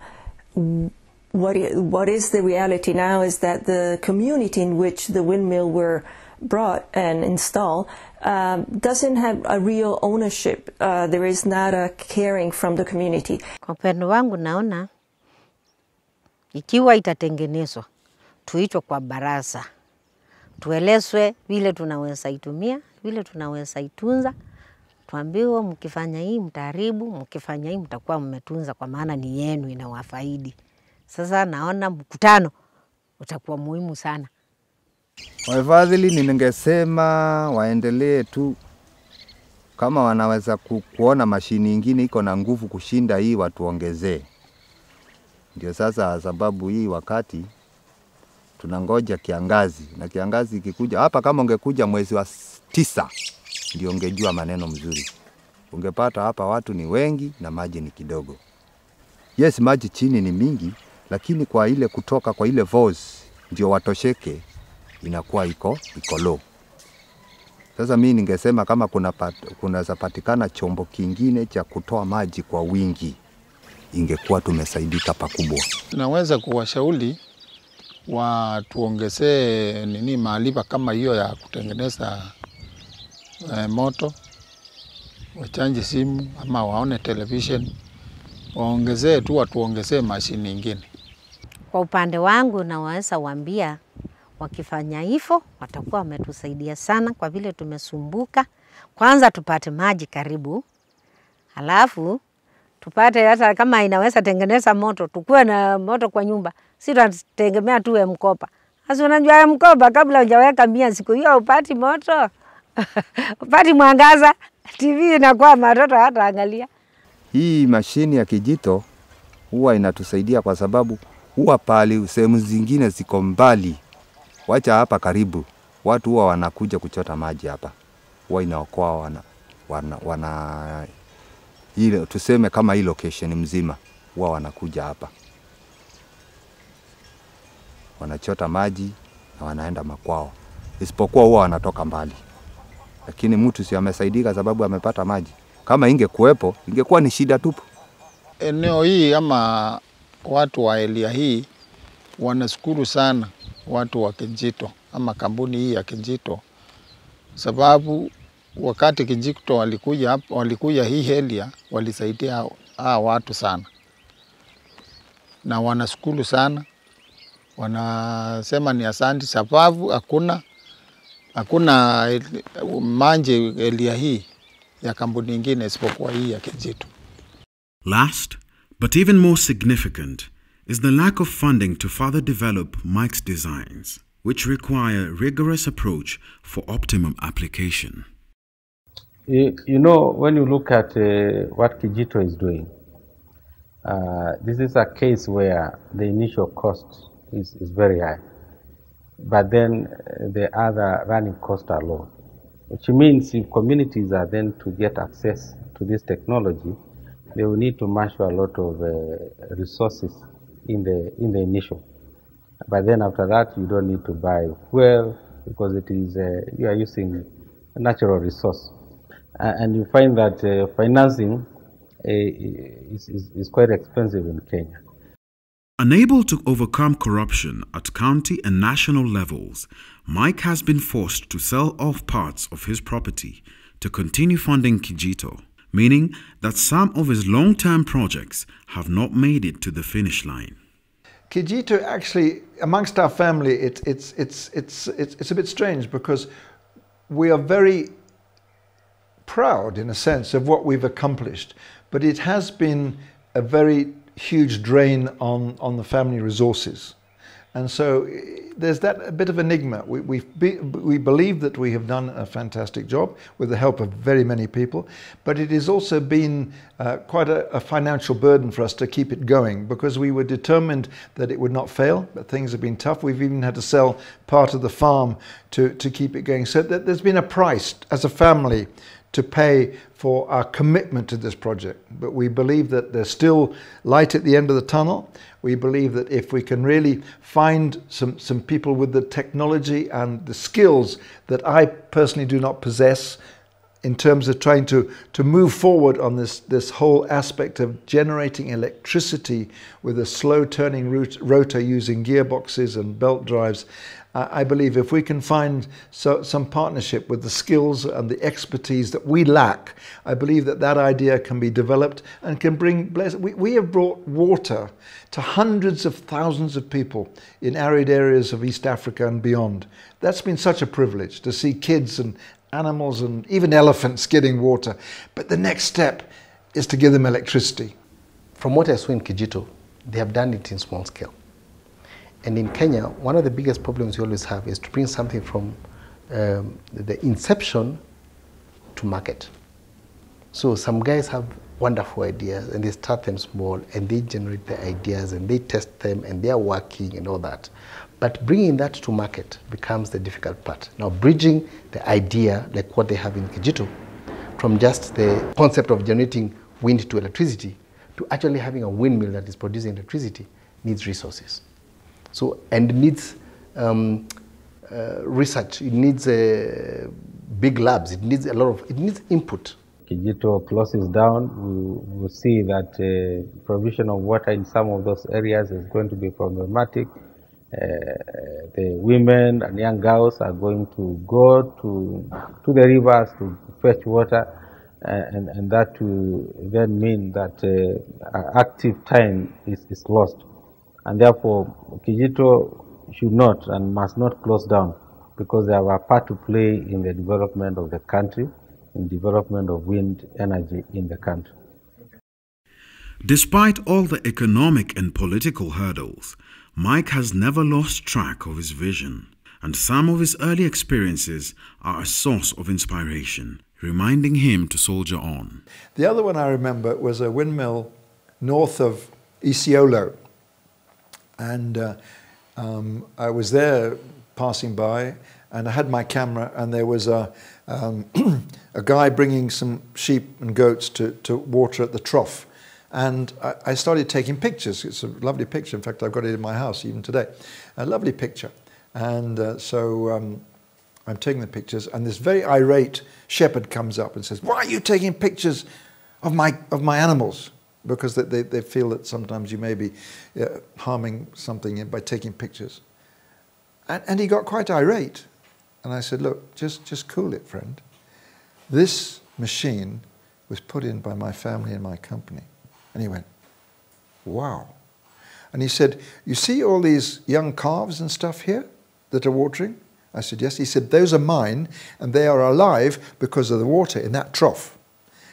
what what is the reality now is that the community in which the windmill were brought and installed um, doesn't have a real ownership. Uh, there is not a caring from the community. Kwa upendo wangu naona ikiwa itatengenezwa tuichwe kwa baraza, tuelezwe vile tunaweza itumia, vile tunaweza itunza, tuambiwe mkifanya hii mtaharibu, mkifanya hii mtakuwa mmetunza, kwa maana ni yenu, inawafaidi. Sasa naona mkutano utakuwa muhimu sana. Wafadhili ningesema waendelee tu, kama wanaweza ku, kuona mashini ingine iko na nguvu kushinda hii, watuongezee. Ndio sasa, sababu hii wakati tunangoja kiangazi, na kiangazi ikikuja hapa, kama ungekuja mwezi wa tisa, ndio ungejua maneno mzuri. Ungepata hapa watu ni wengi na maji ni kidogo. Yes, maji chini ni mingi, lakini kwa ile kutoka kwa ile voice ndio watosheke inakuwa iko iko low. Sasa mimi ningesema kama kuna pat, kunaweza patikana chombo kingine cha kutoa maji kwa wingi, ingekuwa tumesaidika pakubwa. Naweza kuwashauri watuongezee nini maarifa kama hiyo ya kutengeneza eh, moto, wachanje simu ama waone television, waongezee tu, watuongezee mashini ingine. Kwa upande wangu naweza waambia wakifanya hivyo watakuwa wametusaidia sana, kwa vile tumesumbuka. Kwanza tupate maji karibu, halafu tupate hata kama inaweza tengeneza moto, tukuwe na moto kwa nyumba, si tunategemea tu mkopa. Sasa unajua ya mkopa, kabla hujaweka mia siku hiyo upati moto upati mwangaza, TV inakuwa matoto hata angalia. Hii mashini ya kijito huwa inatusaidia kwa sababu huwa pali sehemu zingine ziko mbali, wacha hapa karibu, watu huwa wanakuja kuchota maji hapa, huwa inaokoa wana, wana, wana ile tuseme kama hii location mzima huwa wanakuja hapa. Wanachota maji na wanaenda makwao, isipokuwa huwa wanatoka mbali, lakini mtu si amesaidika sababu amepata maji. Kama ingekuwepo ingekuwa ni shida tupu. Eneo hii ama watu wa elia hii wanashukuru sana watu wa Kinjito ama kampuni hii ya Kinjito, sababu wakati Kinjito walikuja walikuja hii helia walisaidia hawa watu sana, na wanashukuru sana, wanasema ni asanti, sababu hakuna hakuna manje elia hii ya kampuni ingine isipokuwa hii ya Kinjito. Last, but even more significant, is the lack of funding to further develop Mike's designs, which require rigorous approach for optimum application. You, know, when you look at uh, what Kijito is doing, uh, this is a case where the initial cost is, is very high, but then uh, the other running costs are low, which means if communities are then to get access to this technology, they will need to marshal a lot of uh, resources in the in the initial. But then after that, you don't need to buy fuel because it is uh, you are using a natural resource, uh, and you find that uh, financing uh, is, is, is quite expensive in Kenya. Unable to overcome corruption at county and national levels, Mike has been forced to sell off parts of his property to continue funding Kijito, meaning that some of his long term projects have not made it to the finish line. Kijito actually, amongst our family, it, it's, it's, it's, it's, it's a bit strange because we are very proud, in a sense, of what we've accomplished. But it has been a very huge drain on, on the family resources. And so there's that a bit of enigma. We, we, be, we believe that we have done a fantastic job with the help of very many people, but it has also been uh, quite a, a financial burden for us to keep it going because we were determined that it would not fail, but things have been tough. We've even had to sell part of the farm to, to keep it going. So that there's been a price as a family to pay for our commitment to this project. But we believe that there's still light at the end of the tunnel. We believe that if we can really find some, some people with the technology and the skills that I personally do not possess in terms of trying to, to move forward on this, this whole aspect of generating electricity with a slow turning rotor using gearboxes and belt drives. I believe if we can find so, some partnership with the skills and the expertise that we lack, I believe that that idea can be developed and can bring bless. We, we have brought water to hundreds of thousands of people in arid areas of East Africa and beyond. That's been such a privilege to see kids and animals and even elephants getting water. But the next step is to give them electricity. From what I saw in Kijito, they have done it in small scale. And in Kenya, one of the biggest problems you always have is to bring something from um, the inception to market. So some guys have wonderful ideas and they start them small and they generate the ideas and they test them and they are working and all that. But bringing that to market becomes the difficult part. Now bridging the idea, like what they have in Kijito, from just the concept of generating wind to electricity to actually having a windmill that is producing electricity needs resources. So, and it needs um, uh, research, it needs uh, big labs, it needs a lot of, it needs input. Kijito closes down, we will see that uh, provision of water in some of those areas is going to be problematic. Uh, the women and young girls are going to go to, to the rivers to fetch water, uh, and, and that will then mean that uh, active time is, is lost. And therefore, Kijito should not and must not close down because they have a part to play in the development of the country, in development of wind energy in the country. Despite all the economic and political hurdles, Mike has never lost track of his vision, and some of his early experiences are a source of inspiration, reminding him to soldier on. The other one I remember was a windmill north of Isiolo. And uh, um, I was there passing by, and I had my camera, and there was a, um, a guy bringing some sheep and goats to, to water at the trough. And I, I started taking pictures. It's a lovely picture. In fact, I've got it in my house even today. A lovely picture. And uh, so um, I'm taking the pictures, and this very irate shepherd comes up and says, Why are you taking pictures of my, of my animals? Because they, they, feel that sometimes you may be uh, harming something by taking pictures. And, and he got quite irate. And I said, Look, just, just cool it, friend. This machine was put in by my family and my company. And he went, Wow. And he said, You see all these young calves and stuff here that are watering? I said, Yes. He said, Those are mine, and they are alive because of the water in that trough.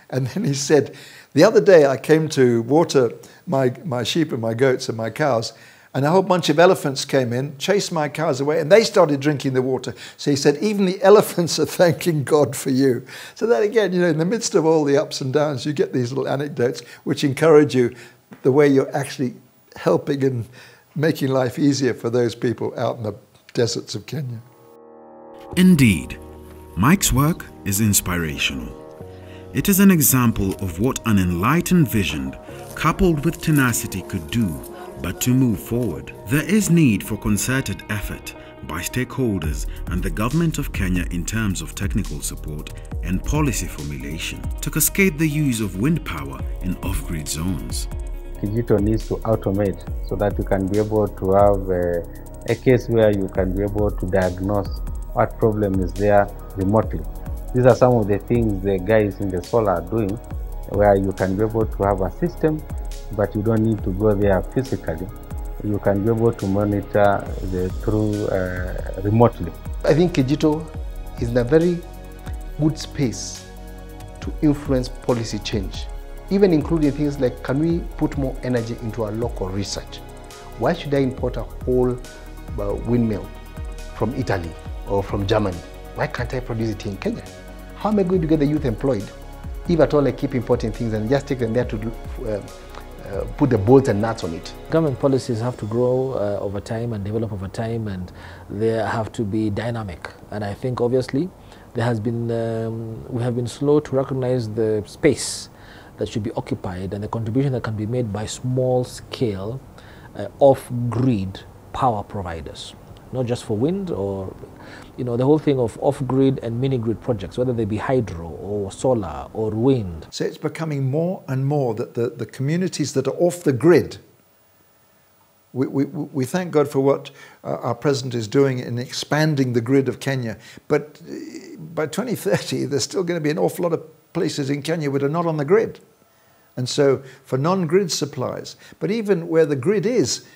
And then he said, The other day I came to water my, my sheep and my goats and my cows, and a whole bunch of elephants came in, chased my cows away, and they started drinking the water. So he said, Even the elephants are thanking God for you. So that again, you know, in the midst of all the ups and downs, you get these little anecdotes which encourage you the way you're actually helping and making life easier for those people out in the deserts of Kenya. Indeed, Mike's work is inspirational. It is an example of what an enlightened vision coupled with tenacity could do, but to move forward, there is need for concerted effort by stakeholders and the government of Kenya in terms of technical support and policy formulation to cascade the use of wind power in off-grid zones. Kijito needs to automate so that you can be able to have a, a case where you can be able to diagnose what problem is there remotely. These are some of the things the guys in the solar are doing where you can be able to have a system but you don't need to go there physically. You can be able to monitor the through uh, remotely. I think Kijito is in a very good space to influence policy change, even including things like can we put more energy into our local research? Why should I import a whole uh, windmill from Italy or from Germany? Why can't I produce it in Kenya? How am I going to get the youth employed? If at all I keep importing things and just take them there to uh, uh, put the bolts and nuts on it. Government policies have to grow uh, over time and develop over time, and they have to be dynamic. And I think obviously there has been um, we have been slow to recognize the space that should be occupied and the contribution that can be made by small scale uh, off-grid power providers, not just for wind or you know the whole thing of off-grid and mini-grid projects, whether they be hydro or solar or wind. So it's becoming more and more that the, the communities that are off the grid, we, we, we thank God for what uh, our president is doing in expanding the grid of Kenya. But uh, by 2030, there's still going to be an awful lot of places in Kenya that are not on the grid. And so for non-grid supplies, but even where the grid is,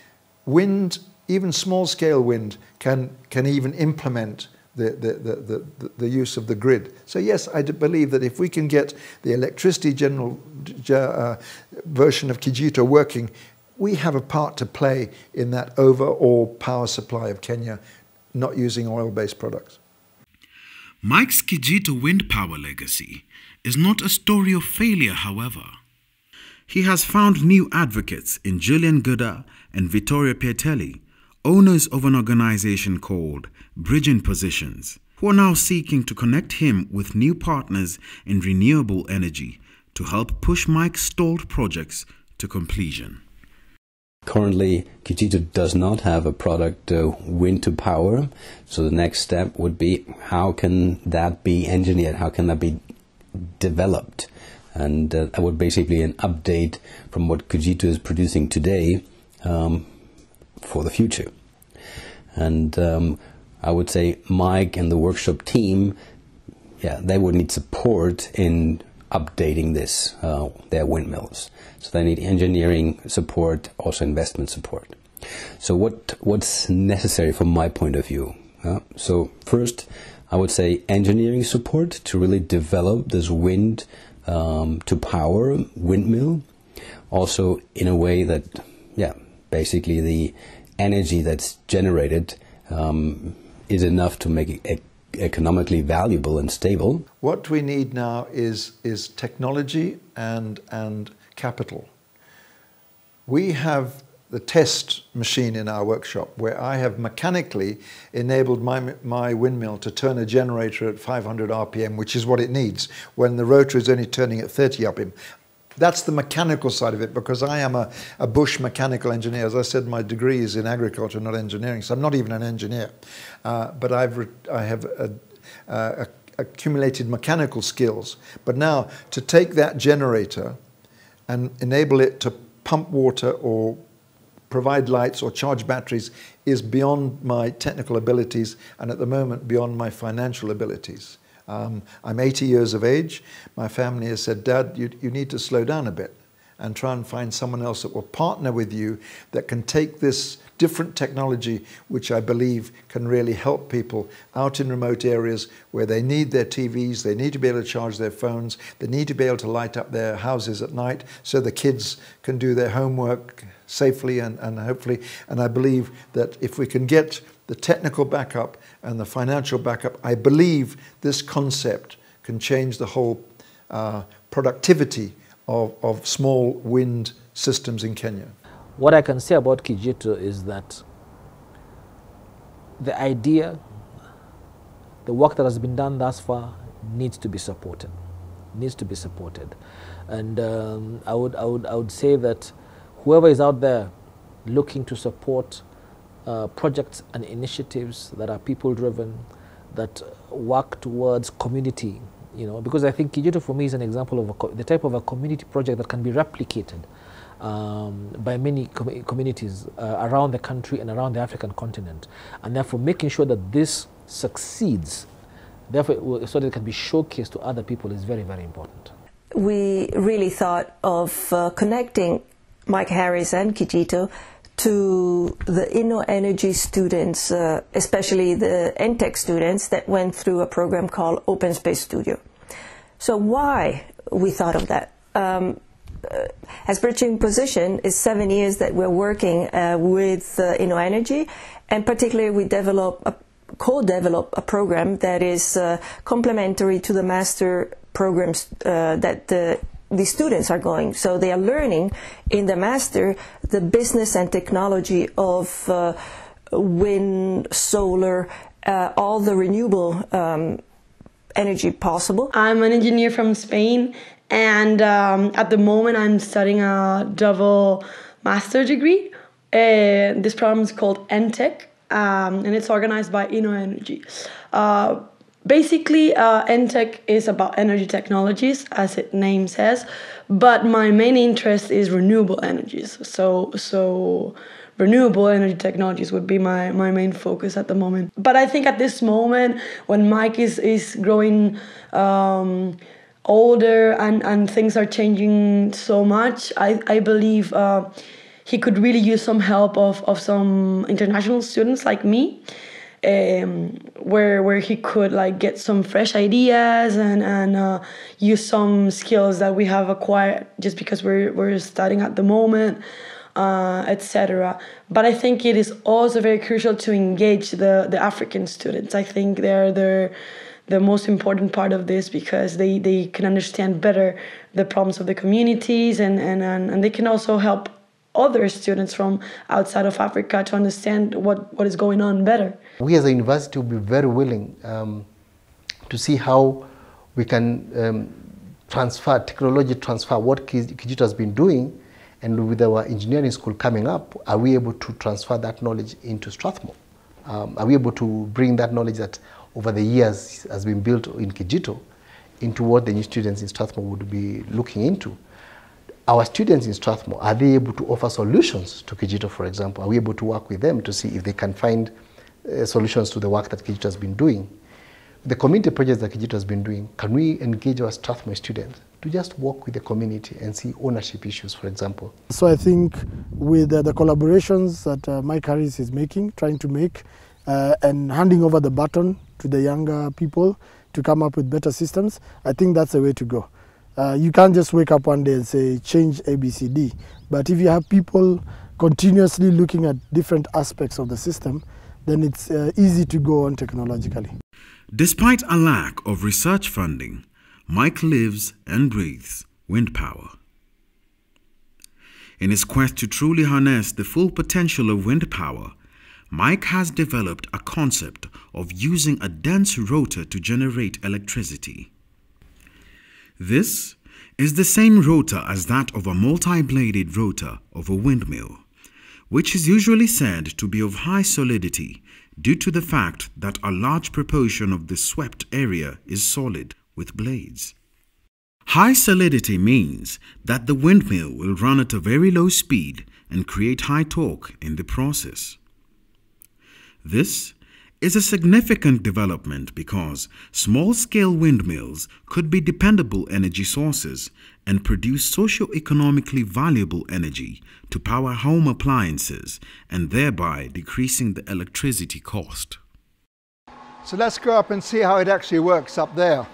wind, even small scale wind can, can even implement the, the, the, the, use of the grid. So yes, I believe that if we can get the electricity general uh, version of Kijito working, we have a part to play in that overall power supply of Kenya, not using oil-based products. Mike's Kijito wind power legacy is not a story of failure, however. He has found new advocates in Julian Geuder and Vittoria Piatelli, owners of an organization called Bridging Positions, who are now seeking to connect him with new partners in renewable energy to help push Mike's stalled projects to completion. Currently, Kijito does not have a product uh, wind to power, so the next step would be how can that be engineered? How can that be developed? And uh, that would basically an update from what Kijito is producing today um, for the future. And um, I would say Mike and the workshop team, yeah, they would need support in updating this, uh, their windmills. So they need engineering support, also investment support. So what what's necessary from my point of view? Uh, so first, I would say engineering support to really develop this wind um, to power windmill, also in a way that, basically the energy that's generated um, is enough to make it economically valuable and stable. What we need now is, is technology and, and capital. We have the test machine in our workshop where I have mechanically enabled my, my windmill to turn a generator at 500 RPM, which is what it needs when the rotor is only turning at 30 RPM. That's the mechanical side of it because I am a, a bush mechanical engineer. As I said, my degree is in agriculture, not engineering, so I'm not even an engineer. Uh, but I've I have a, a, accumulated mechanical skills. But now to take that generator and enable it to pump water or provide lights or charge batteries is beyond my technical abilities and at the moment beyond my financial abilities. Um, I'm 80 years of age. My family has said, Dad, you, you need to slow down a bit. and try and find someone else that will partner with you that can take this different technology, which I believe can really help people out in remote areas where they need their TVs, they need to be able to charge their phones, they need to be able to light up their houses at night so the kids can do their homework safely and, and hopefully. And I believe that if we can get the technical backup and the financial backup, I believe this concept can change the whole uh, productivity of, of small wind systems in Kenya. What I can say about Kijito is that the idea, the work that has been done thus far needs to be supported, needs to be supported. And um, I, would, I, would, I would say that whoever is out there looking to support uh, projects and initiatives that are people driven, that work towards community, you know, because I think Kijito for me is an example of a the type of a community project that can be replicated um, by many com communities uh, around the country and around the African continent. And therefore making sure that this succeeds, therefore so that it can be showcased to other people is very, very important. We really thought of uh, connecting Mike Harris and Kijito to the InnoEnergy students, uh, especially the EnTech students that went through a program called Open Space Studio. So why we thought of that? Um, uh, as Bridging Position is seven years that we're working uh, with uh, InnoEnergy, and particularly we develop a, co-develop a program that is uh, complementary to the master programs uh, that the the students are going. So they are learning in the master the business and technology of uh, wind, solar, uh, all the renewable um, energy possible. I'm an engineer from Spain, and um, at the moment I'm studying a double master degree. Uh, this program is called EnTech, um, and it's organized by InnoEnergy. Uh, Basically, uh, is about energy technologies, as its name says, but my main interest is renewable energies. So, so renewable energy technologies would be my, my main focus at the moment. But I think at this moment, when Mike is, is growing um, older and, and things are changing so much, I, I believe uh, he could really use some help of, of some international students like me um, where where he could like get some fresh ideas and and uh, use some skills that we have acquired just because we're we're studying at the moment, uh, etc. But I think it is also very crucial to engage the the African students. I think they're the the most important part of this because they, they can understand better the problems of the communities and, and, and, and they can also help other students from outside of Africa to understand what, what is going on better. We as a university will be very willing um, to see how we can um, transfer, technology transfer, what Kijito has been doing, and with our engineering school coming up, are we able to transfer that knowledge into Strathmore? Um, are we able to bring that knowledge that over the years has been built in Kijito into what the new students in Strathmore would be looking into? Our students in Strathmore, are they able to offer solutions to Kijito, for example? Are we able to work with them to see if they can find uh, solutions to the work that Kijito has been doing? The community projects that Kijito has been doing, can we engage our Strathmore students to just work with the community and see ownership issues, for example? So I think with uh, the collaborations that uh, Mike Harris is making, trying to make, uh, and handing over the baton to the younger people to come up with better systems, I think that's the way to go. Uh, you can't just wake up one day and say change ABCD. But if you have people continuously looking at different aspects of the system, then it's uh, easy to go on technologically. Despite a lack of research funding, Mike lives and breathes wind power. In his quest to truly harness the full potential of wind power, Mike has developed a concept of using a dense rotor to generate electricity. This is the same rotor as that of a multi-bladed rotor of a windmill, which is usually said to be of high solidity due to the fact that a large proportion of the swept area is solid with blades. High solidity means that the windmill will run at a very low speed and create high torque in the process. This is a significant development because small-scale windmills could be dependable energy sources and produce socio-economically valuable energy to power home appliances and thereby decreasing the electricity cost. So let's go up and see how it actually works up there.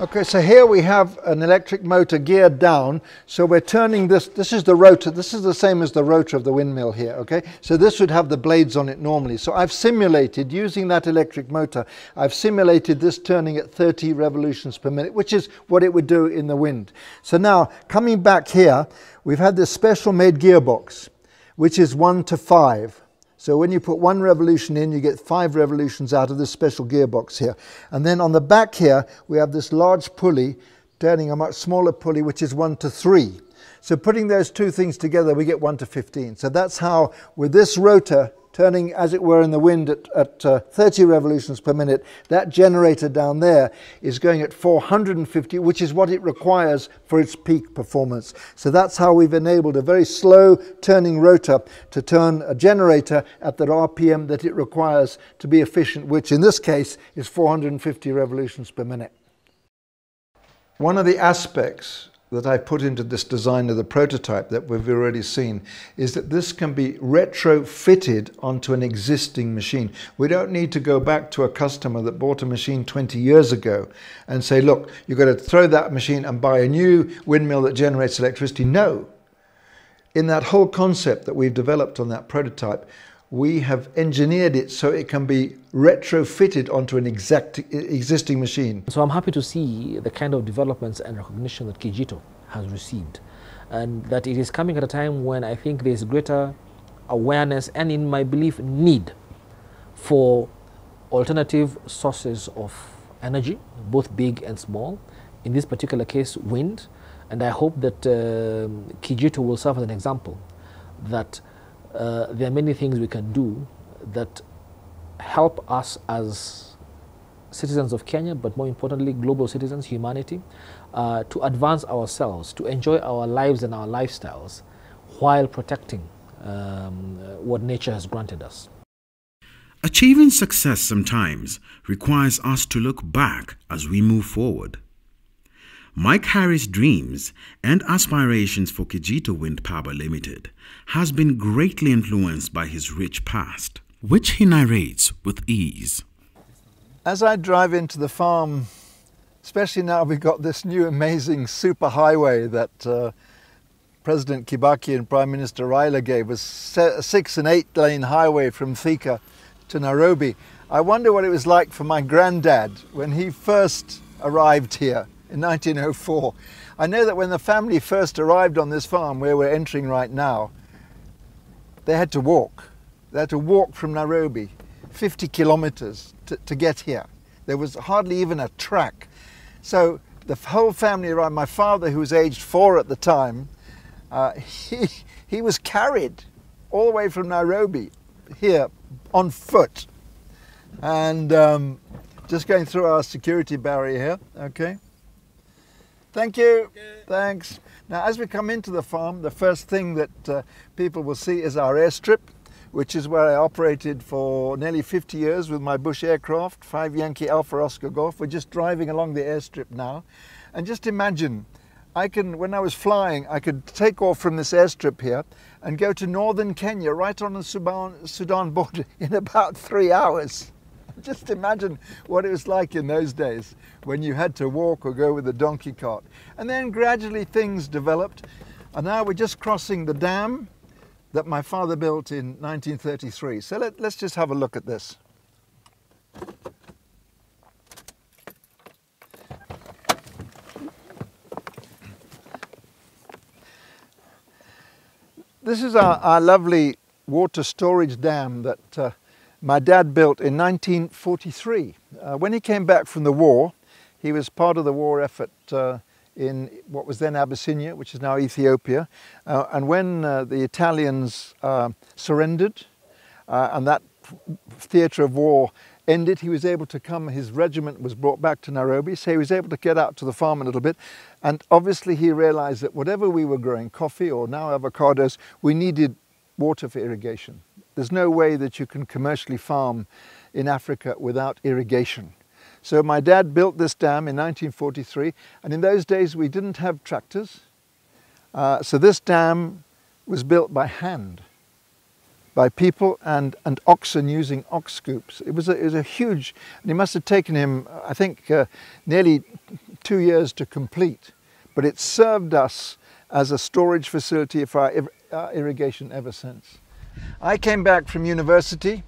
Okay, so here we have an electric motor geared down. So we're turning this, this is the rotor, this is the same as the rotor of the windmill here, okay? So this would have the blades on it normally. So I've simulated, using that electric motor, I've simulated this turning at 30 revolutions per minute, which is what it would do in the wind. So now, coming back here, we've had this special made gearbox, which is one to five. So when you put one revolution in, you get five revolutions out of this special gearbox here. And then on the back here, we have this large pulley turning a much smaller pulley, which is one to three. So putting those two things together, we get one to 15. So that's how, with this rotor turning as it were in the wind at, at uh, 30 revolutions per minute, that generator down there is going at 450, which is what it requires for its peak performance. So that's how we've enabled a very slow turning rotor to turn a generator at the RPM that it requires to be efficient, which in this case is 450 revolutions per minute. One of the aspects that I put into this design of the prototype that we've already seen is that this can be retrofitted onto an existing machine. We don't need to go back to a customer that bought a machine 20 years ago and say, look, you've got to throw that machine and buy a new windmill that generates electricity. No. In that whole concept that we've developed on that prototype, we have engineered it so it can be retrofitted onto an exact existing machine. So I'm happy to see the kind of developments and recognition that Kijito has received and that it is coming at a time when I think there's greater awareness and in my belief need for alternative sources of energy, both big and small, in this particular case wind, and I hope that uh, Kijito will serve as an example that uh, there are many things we can do that help us as citizens of Kenya, but more importantly, global citizens, humanity, uh, to advance ourselves, to enjoy our lives and our lifestyles while protecting um, what nature has granted us. Achieving success sometimes requires us to look back as we move forward. Mike Harris' dreams and aspirations for Kijito Wind Power Limited has been greatly influenced by his rich past, which he narrates with ease. As I drive into the farm, especially now we've got this new amazing super highway that uh, President Kibaki and Prime Minister Raila gave us, a six and eight lane highway from Thika to Nairobi. I wonder what it was like for my granddad when he first arrived here in 1904. I know that when the family first arrived on this farm where we're entering right now, they had to walk. They had to walk from Nairobi 50 kilometers to, to get here. There was hardly even a track. So the whole family arrived. My father, who was aged four at the time, uh, he, he was carried all the way from Nairobi here on foot. And um, just going through our security barrier here, okay? Thank you. Thanks. Now, as we come into the farm, the first thing that uh, people will see is our airstrip, which is where I operated for nearly 50 years with my Bush aircraft, 5 Yankee Alpha Oscar Golf. We're just driving along the airstrip now. And just imagine, I can, when I was flying, I could take off from this airstrip here and go to northern Kenya, right on the Sudan, Sudan border, in about three hours. Just imagine what it was like in those days when you had to walk or go with a donkey cart. And then gradually things developed. And now we're just crossing the dam that my father built in 1933. So let, us just have a look at this. This is our, our lovely water storage dam that uh, my dad built in 1943. Uh, when he came back from the war, he was part of the war effort uh, in what was then Abyssinia, which is now Ethiopia. Uh, and when uh, the Italians uh, surrendered uh, and that theatre of war ended, he was able to come, his regiment was brought back to Nairobi, so he was able to get out to the farm a little bit. And obviously he realized that whatever we were growing, coffee or now avocados, we needed water for irrigation there's no way that you can commercially farm in Africa without irrigation. So my dad built this dam in 1943, and in those days we didn't have tractors. Uh, so this dam was built by hand, by people and, and oxen using ox scoops. It was, a, it was a huge, and it must have taken him, I think, uh, nearly two years to complete. But it served us as a storage facility for our, our irrigation ever since. I came back from university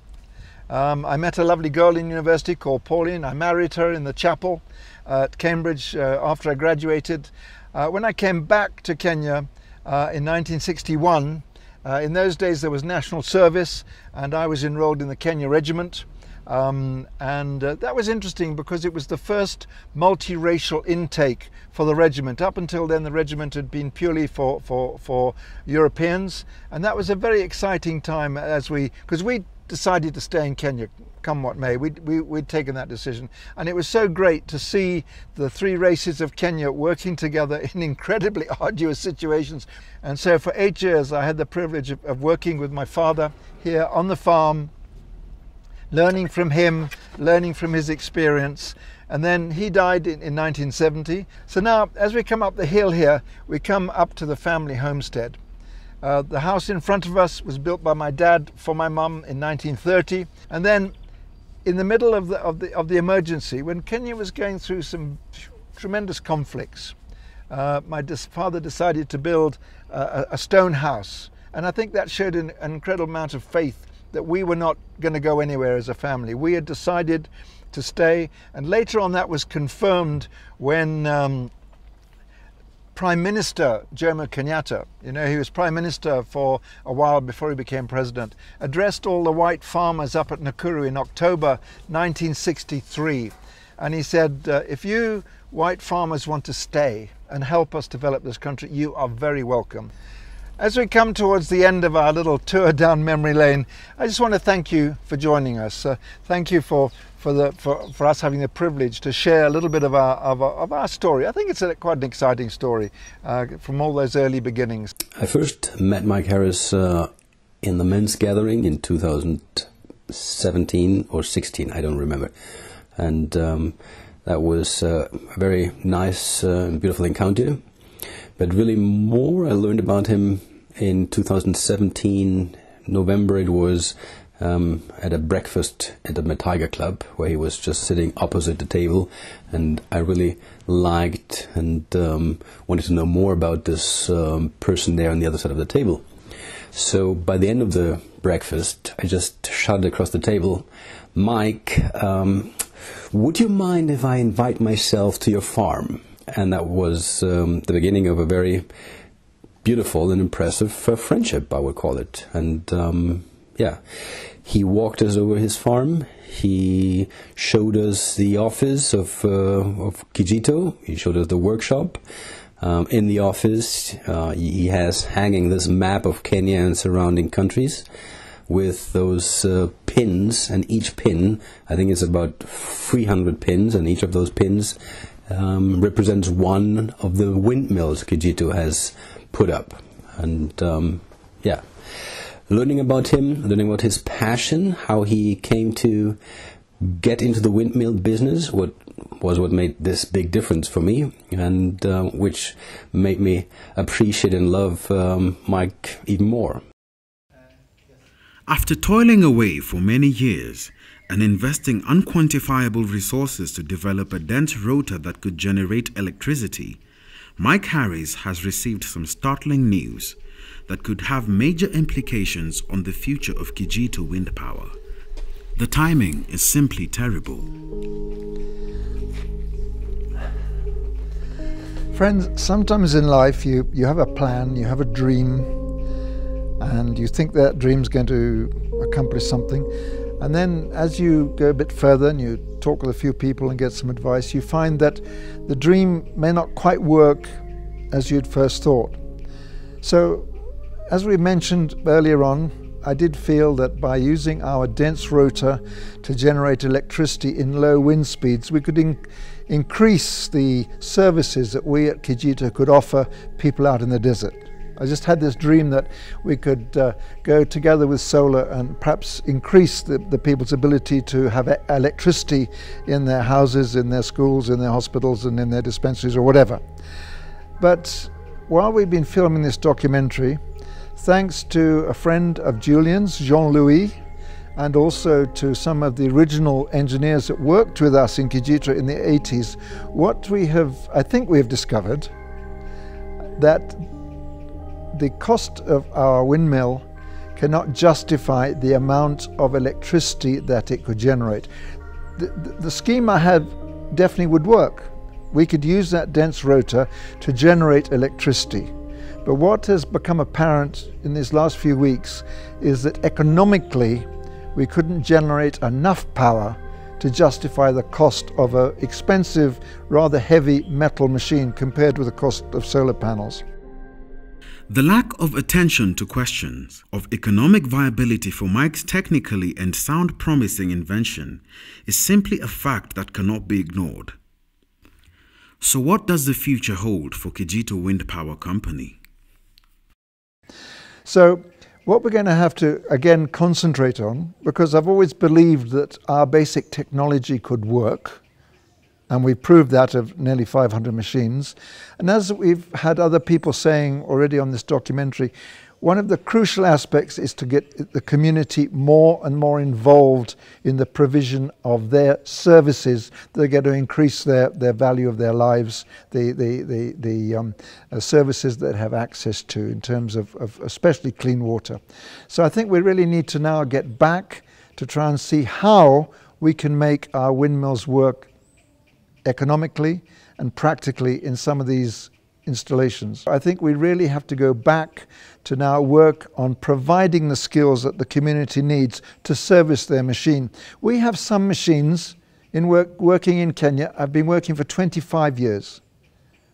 um, I met a lovely girl in university called Pauline. I married her in the chapel at Cambridge uh, after I graduated. Uh, when I came back to Kenya uh, in 1961, uh, in those days there was national service and I was enrolled in the Kenya Regiment. Um, and uh, that was interesting because it was the first multiracial intake for the regiment. Up until then, the regiment had been purely for, for, for Europeans, and that was a very exciting time as we, because we decided to stay in Kenya, come what may. We'd, we, we would taken that decision. And it was so great to see the three races of Kenya working together in incredibly arduous situations. And so for eight years, I had the privilege of, of working with my father here on the farm, learning from him, learning from his experience. And then he died in, in 1970. So now, as we come up the hill here, we come up to the family homestead. Uh, the house in front of us was built by my dad for my mum in 1930. And then in the middle of the, of the, of the emergency, when Kenya was going through some tremendous conflicts, uh, my father decided to build a, a, stone house. And I think that showed an, an incredible amount of faith that we were not going to go anywhere as a family. We had decided to stay. And later on, that was confirmed when um, Prime Minister Jomo Kenyatta, you know, he was Prime Minister for a while before he became President, addressed all the white farmers up at Nakuru in October 1963. And he said, uh, if you white farmers want to stay and help us develop this country, you are very welcome. As we come towards the end of our little tour down memory lane, I just want to thank you for joining us. Uh, thank you for for, the, for, for us having the privilege to share a little bit of our, of our, of our story. I think it's a, quite an exciting story uh, from all those early beginnings. I first met Mike Harris uh, in the men's gathering in 2017 or 16, I don't remember. And um, that was uh, a very nice uh, and beautiful encounter. But really, more I learned about him in 2017, November it was, um, at a breakfast at the Muthaiga Club where he was just sitting opposite the table, and I really liked and um, wanted to know more about this um, person there on the other side of the table. So by the end of the breakfast, I just shouted across the table, Mike, um, would you mind if I invite myself to your farm? And that was um, the beginning of a very beautiful and impressive uh, friendship, I would call it. And um, yeah, he walked us over his farm. He showed us the office of uh, of Kijito. He showed us the workshop. Um, in the office, uh, he has hanging this map of Kenya and surrounding countries with those uh, pins, and each pin, I think it's about 300 pins, and each of those pins um, represents one of the windmills Kijito has put up. And um, yeah, learning about him, learning about his passion, how he came to get into the windmill business, what was what made this big difference for me, and uh, which made me appreciate and love um, Mike even more. After toiling away for many years and investing unquantifiable resources to develop a dense rotor that could generate electricity, Mike Harris has received some startling news that could have major implications on the future of Kijito wind power. The timing is simply terrible. Friends, sometimes in life you, you have a plan, you have a dream, and you think that dream's going to accomplish something. And then as you go a bit further and you talk with a few people and get some advice, you find that the dream may not quite work as you'd first thought. So as we mentioned earlier on, I did feel that by using our dense rotor to generate electricity in low wind speeds, we could in increase the services that we at Kijito could offer people out in the desert. I just had this dream that we could uh, go together with solar and perhaps increase the, the people's ability to have electricity in their houses, in their schools, in their hospitals, and in their dispensaries or whatever. But while we've been filming this documentary, thanks to a friend of Julian's, Jean Louis, and also to some of the original engineers that worked with us in Kijito in the 80s, what we have, I think we have discovered, that the cost of our windmill cannot justify the amount of electricity that it could generate. The, the, the scheme I have definitely would work. We could use that dense rotor to generate electricity. But what has become apparent in these last few weeks is that economically we couldn't generate enough power to justify the cost of an expensive, rather heavy metal machine compared with the cost of solar panels. The lack of attention to questions of economic viability for Mike's technically and sound promising invention is simply a fact that cannot be ignored. So, what does the future hold for Kijito Wind Power Company? So, what we're going to have to again concentrate on, because I've always believed that our basic technology could work, and we've proved that of nearly 500 machines. And as we've had other people saying already on this documentary, one of the crucial aspects is to get the community more and more involved in the provision of their services that are going to increase their, their value of their lives, the, the, the, the um, uh, services that have access to in terms of, of especially clean water. So I think we really need to now get back to try and see how we can make our windmills work economically and practically in some of these installations. I think we really have to go back to now work on providing the skills that the community needs to service their machine. We have some machines in work, working in Kenya. I've been working for 25 years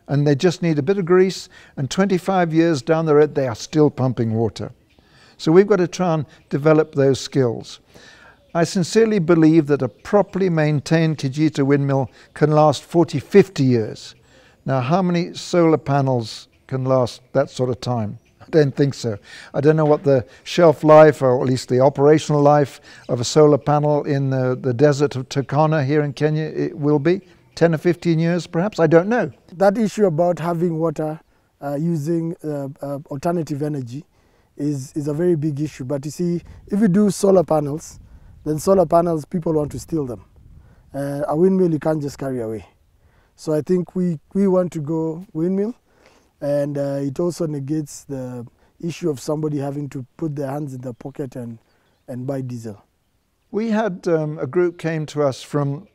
and they just need a bit of grease and 25 years down the road they are still pumping water. So we've got to try and develop those skills. I sincerely believe that a properly maintained Kijito windmill can last 40, 50 years. Now, how many solar panels can last that sort of time? I don't think so. I don't know what the shelf life, or at least the operational life, of a solar panel in the, the desert of Turkana here in Kenya it will be. 10 or 15 years, perhaps? I don't know. That issue about having water uh, using uh, uh, alternative energy is, is a very big issue. But you see, if you do solar panels, then solar panels, people want to steal them. Uh, a windmill you can't just carry away. So I think we, we want to go windmill, and uh, it also negates the issue of somebody having to put their hands in their pocket and, and buy diesel. We had um, a group came to us from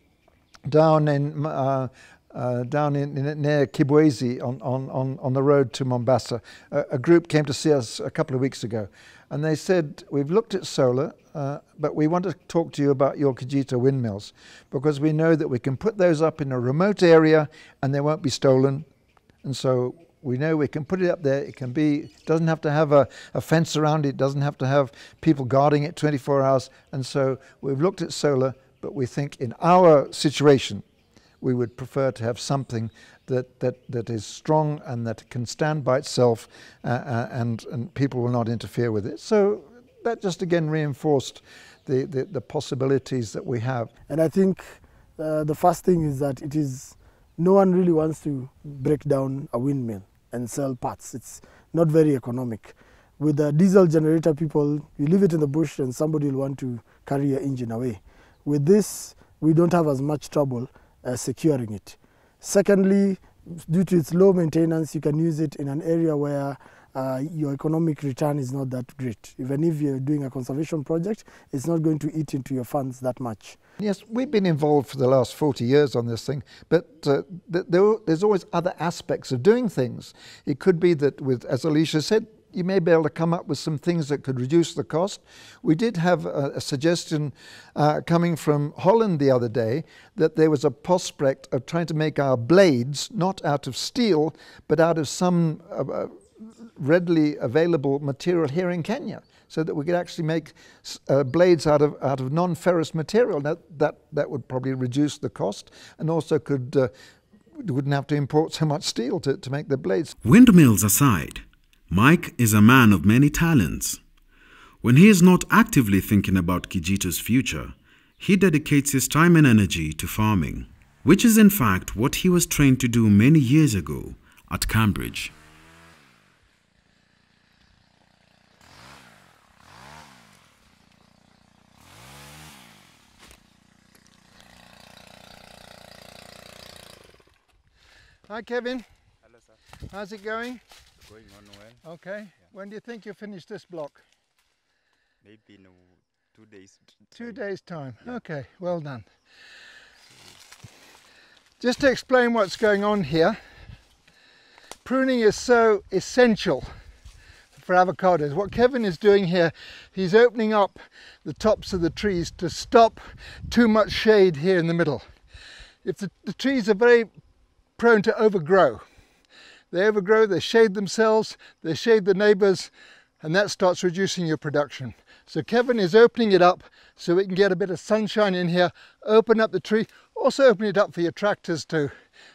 down in uh, uh, down in, in, near Kibwezi on, on, on, on the road to Mombasa. A, a, group came to see us a couple of weeks ago, and they said, "We've looked at solar, uh, but we want to talk to you about your Kijito windmills because we know that we can put those up in a remote area and they won't be stolen, and so." We know we can put it up there. It can be, doesn't have to have a, a fence around it, doesn't have to have people guarding it 24 hours. And so we've looked at solar, but we think in our situation, we would prefer to have something that, that, that is strong and that can stand by itself uh, uh, and, and people will not interfere with it. So that just again reinforced the, the, the possibilities that we have. And I think uh, the first thing is that it is, no one really wants to break down a windmill and sell parts. It's not very economic. With a diesel generator, people, you leave it in the bush and somebody will want to carry your engine away. With this, we don't have as much trouble uh, securing it. Secondly, due to its low maintenance, you can use it in an area where uh, your economic return is not that great. Even if you're doing a conservation project, it's not going to eat into your funds that much. Yes, we've been involved for the last 40 years on this thing, but uh, there, there's always other aspects of doing things. It could be that, with, as Alicia said, you may be able to come up with some things that could reduce the cost. We did have a, a suggestion uh, coming from Holland the other day that there was a prospect of trying to make our blades not out of steel, but out of some uh, uh readily available material here in Kenya so that we could actually make uh, blades out of out of non-ferrous material. Now, that that would probably reduce the cost and also could uh, wouldn't have to import so much steel to, to make the blades. Windmills aside, Mike is a man of many talents. When he is not actively thinking about Kijito's future, he dedicates his time and energy to farming, which is in fact what he was trained to do many years ago at Cambridge. Hi, Kevin. Hello, sir. How's it going? Going on well. Okay. When do you think you'll finish this block? Maybe in two days. Two days' time. Okay, well done. Just to explain what's going on here, pruning is so essential for avocados. What Kevin is doing here, he's opening up the tops of the trees to stop too much shade here in the middle. If the, the trees are very prone to overgrow, they overgrow, they shade themselves, they shade the neighbours, and that starts reducing your production. So Kevin is opening it up so we can get a bit of sunshine in here, open up the tree, also open it up for your tractors to,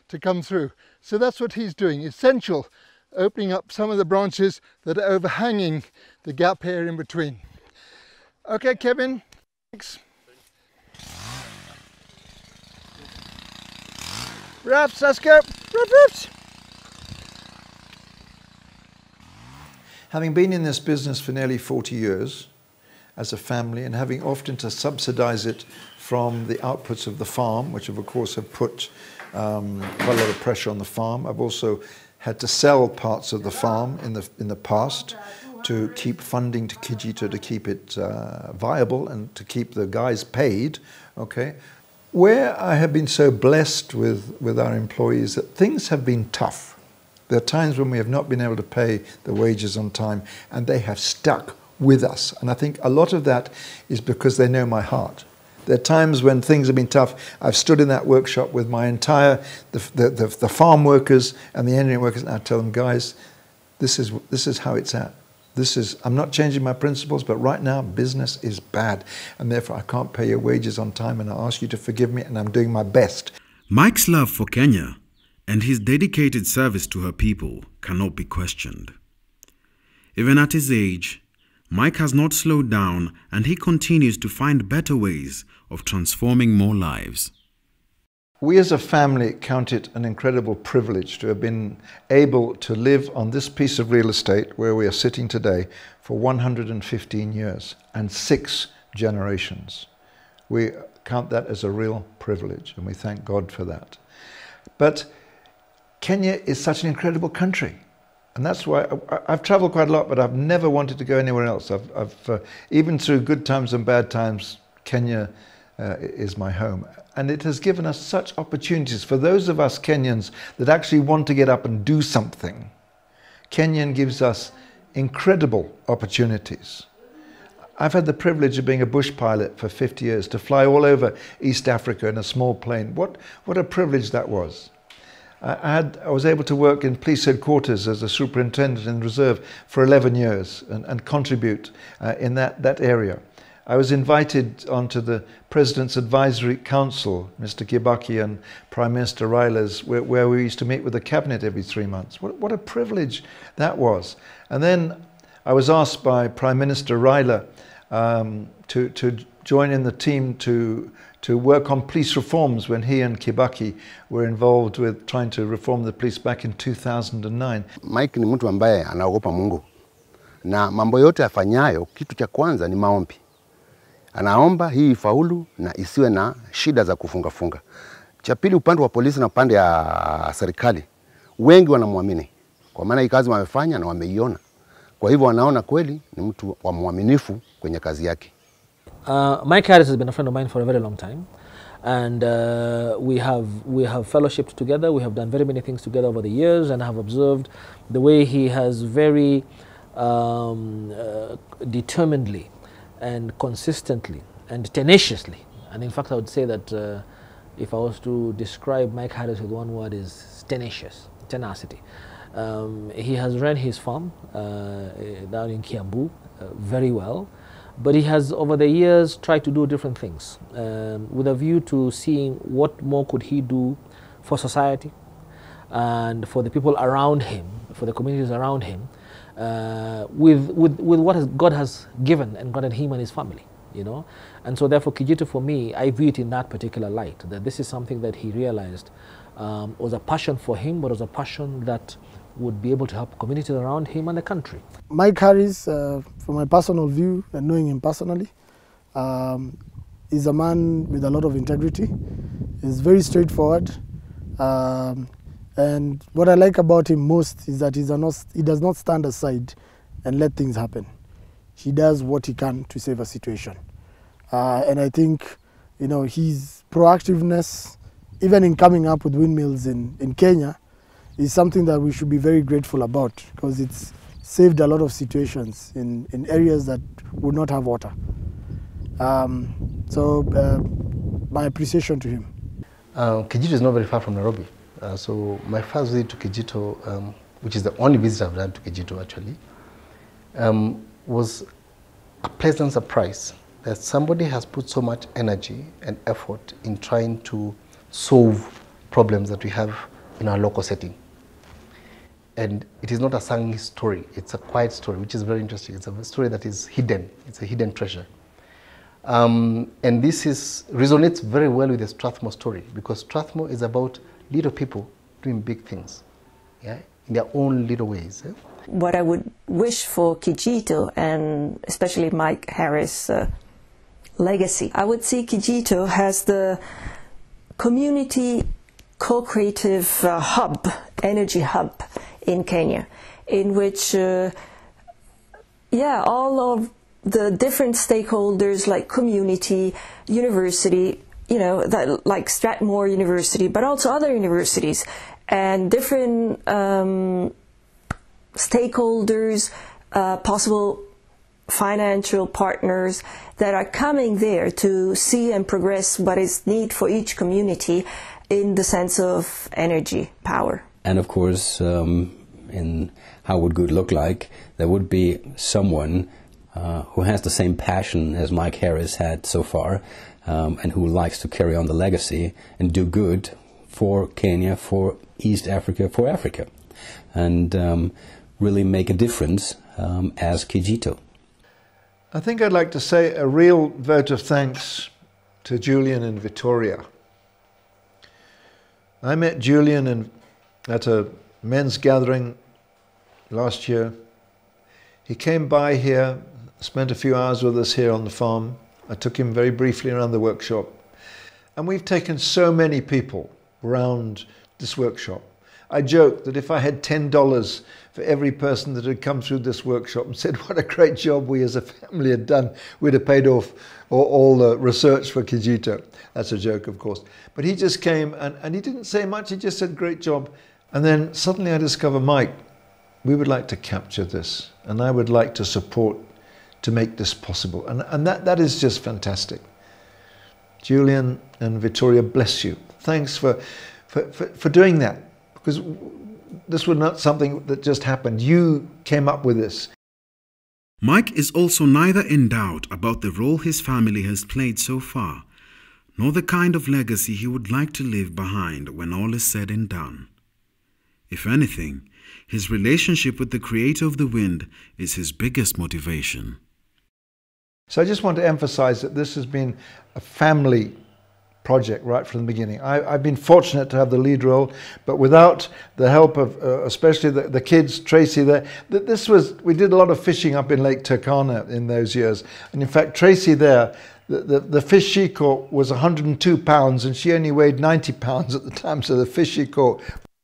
to come through. So that's what he's doing, essential, opening up some of the branches that are overhanging the gap here in between. Okay, Kevin, thanks. Raps, let's go. Ruff, ruffs. Having been in this business for nearly 40 years as a family and having often to subsidize it from the outputs of the farm, which of course have put um, quite a lot of pressure on the farm. I've also had to sell parts of the farm in the, in the past to keep funding to Kijito to keep it uh, viable and to keep the guys paid, okay? Where I have been so blessed with, with our employees that things have been tough. There are times when we have not been able to pay the wages on time and they have stuck with us. And I think a lot of that is because they know my heart. There are times when things have been tough. I've stood in that workshop with my entire, the, the, the, the farm workers and the engineering workers, and I tell them, guys, this is, this is how it's at. This is, I'm not changing my principles, but right now business is bad. And therefore I can't pay your wages on time and I ask you to forgive me and I'm doing my best. Mike's love for Kenya and his dedicated service to her people cannot be questioned. Even at his age, Mike has not slowed down and he continues to find better ways of transforming more lives. We as a family count it an incredible privilege to have been able to live on this piece of real estate where we are sitting today for 115 years and six generations. We count that as a real privilege and we thank God for that. But Kenya is such an incredible country. And that's why I, have traveled quite a lot, but I've never wanted to go anywhere else. I've, I've uh, even through good times and bad times, Kenya uh, is my home. And it has given us such opportunities for those of us Kenyans that actually want to get up and do something. Kenyan gives us incredible opportunities. I've had the privilege of being a bush pilot for 50 years, to fly all over East Africa in a small plane. What, what a privilege that was. I, had, I was able to work in police headquarters as a superintendent in reserve for 11 years and, and contribute uh, in that, that area. I was invited onto the President's Advisory Council, Mr. Kibaki and Prime Minister Raila's, where, where, we used to meet with the cabinet every three months. What, what a privilege that was. And then I was asked by Prime Minister Raila um, to, to join in the team to, to work on police reforms when he and Kibaki were involved with trying to reform the police back in 2009. Mike ni mtu ambaye anaogopa Mungu na mambo yote afanyayo, kitu cha kwanza ni maombi. Anaomba hii ifaulu na isiwe na shida za kufungafunga. Cha pili, upande wa polisi na upande ya serikali, wengi wanamwamini kwa maana hii kazi wamefanya na wameiona, kwa hivyo wanaona kweli ni mtu wa mwaminifu kwenye kazi yake. Uh, Mike Harris has been a friend of mine for a very long time. And uh, we, have, we have fellowshipped together. We have done very many things together over the years and I have observed the way he has very um, uh, determinedly and consistently and tenaciously. And in fact, I would say that uh, if I was to describe Mike Harris with one word is tenacious, tenacity. Um, he has run his farm uh, down in Kiambu uh, very well. But he has, over the years, tried to do different things um, with a view to seeing what more could he do for society and for the people around him, for the communities around him, uh, with, with, with what has, God has given and granted him and his family, you know. And so therefore Kijito for me, I view it in that particular light, that this is something that he realized um, was a passion for him, but was a passion that would be able to help communities around him and the country. Mike Harris, uh, from my personal view and knowing him personally, um, is a man with a lot of integrity. He's very straightforward. Um, and what I like about him most is that not, he does not stand aside and let things happen. He does what he can to save a situation. Uh, and I think, you know, his proactiveness, even in coming up with windmills in, in Kenya, is something that we should be very grateful about because it's saved a lot of situations in, in areas that would not have water. Um, so uh, my appreciation to him. Uh, Kijito is not very far from Nairobi. Uh, so my first visit to Kijito, um, which is the only visit I've done to Kijito actually, um, was a pleasant surprise that somebody has put so much energy and effort in trying to solve problems that we have in our local setting. And it is not a sung story, it's a quiet story, which is very interesting. It's a story that is hidden, it's a hidden treasure. Um, and this is, resonates very well with the Strathmore story because Strathmore is about little people doing big things yeah, in their own little ways. Eh? What I would wish for Kijito and especially Mike Harris' uh, legacy, I would see Kijito as the community co-creative uh, hub, energy hub in Kenya, in which, uh, yeah, all of the different stakeholders like community, university, you know, that like Strathmore University, but also other universities and different um, stakeholders, uh, possible financial partners that are coming there to see and progress what is need for each community in the sense of energy power. And of course, um, in how would good look like, there would be someone uh, who has the same passion as Mike Harris had so far, um, and who likes to carry on the legacy and do good for Kenya, for East Africa, for Africa, and um, really make a difference um, as Kijito. I think I'd like to say a real vote of thanks to Julian and Victoria. I met Julian in, at a men's gathering last year. He came by here, spent a few hours with us here on the farm. I took him very briefly around the workshop. And we've taken so many people around this workshop. I joke that if I had $10 for every person that had come through this workshop and said what a great job we as a family had done, we'd have paid off all, all the research for Kijito. That's a joke, of course. But he just came and, and he didn't say much, he just said, great job. And then suddenly I discover, Mike, we would like to capture this and I would like to support to make this possible. And, and that, that is just fantastic. Julian and Victoria, bless you. Thanks for, for, for, for doing that because this was not something that just happened. You came up with this. Mike is also neither in doubt about the role his family has played so far, nor the kind of legacy he would like to leave behind when all is said and done. If anything, his relationship with the creator of the wind is his biggest motivation. So I just want to emphasize that this has been a family project right from the beginning. I, have been fortunate to have the lead role, but without the help of, uh, especially the, the kids, Tracy there, th this was, we did a lot of fishing up in Lake Turkana in those years. And in fact, Tracy there, the, the, the fish she caught was 102 pounds and she only weighed 90 pounds at the time. So the fish she caught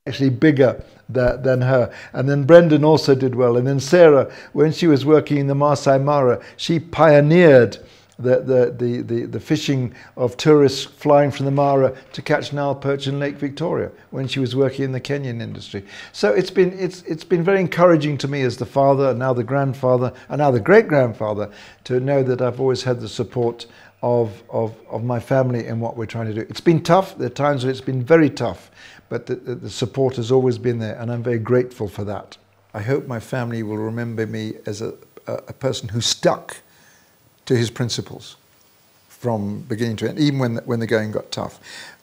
actually bigger than, than her. And then Brendan also did well. And then Sarah, when she was working in the Maasai Mara, she pioneered the, the, the, the, the fishing of tourists flying from the Mara to catch Nile perch in Lake Victoria when she was working in the Kenyan industry. So it's been, it's, it's been very encouraging to me as the father, and now the grandfather, and now the great-grandfather, to know that I've always had the support of, of, of my family in what we're trying to do. It's been tough. There are times when it's been very tough, but the, the, support has always been there, and I'm very grateful for that. I hope my family will remember me as a, a, person who stuck to his principles from beginning to end, even when the, when the going got tough.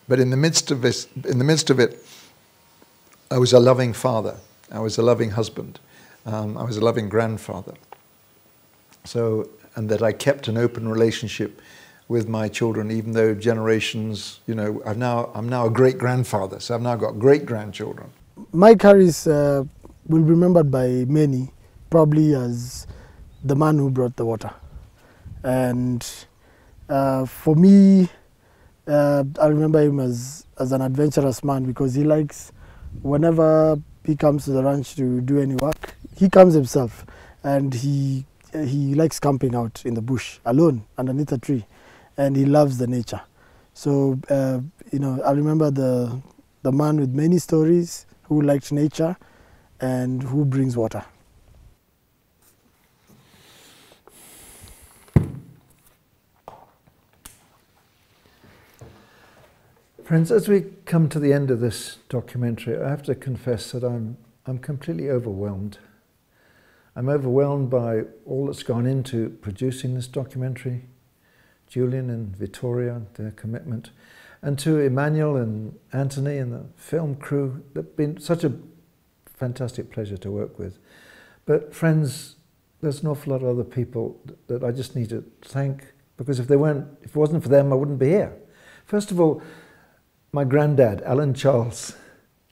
But in the midst of this, in the midst of it, I was a loving father. I was a loving husband. um, I was a loving grandfather. So, and that I kept an open relationship with my children, even though generations, you know, I've now, I'm now a great grandfather, so I've now got great grandchildren. Mike Harris uh, will be remembered by many probably as the man who brought the water. And uh, for me, uh, I remember him as, as an adventurous man because he likes, whenever he comes to the ranch to do any work, he comes himself and he, he likes camping out in the bush alone underneath a tree and he loves the nature. So, uh, you know, I remember the, the man with many stories who liked nature and who brings water. Friends, as we come to the end of this documentary, I have to confess that I'm, I'm completely overwhelmed. I'm overwhelmed by all that's gone into producing this documentary, Julian and Vittoria, their commitment, and to Emmanuel and Anthony and the film crew. It's been such a fantastic pleasure to work with. But friends, there's an awful lot of other people that I just need to thank because if they weren't, if it wasn't for them, I wouldn't be here. First of all, my granddad, Alan Charles,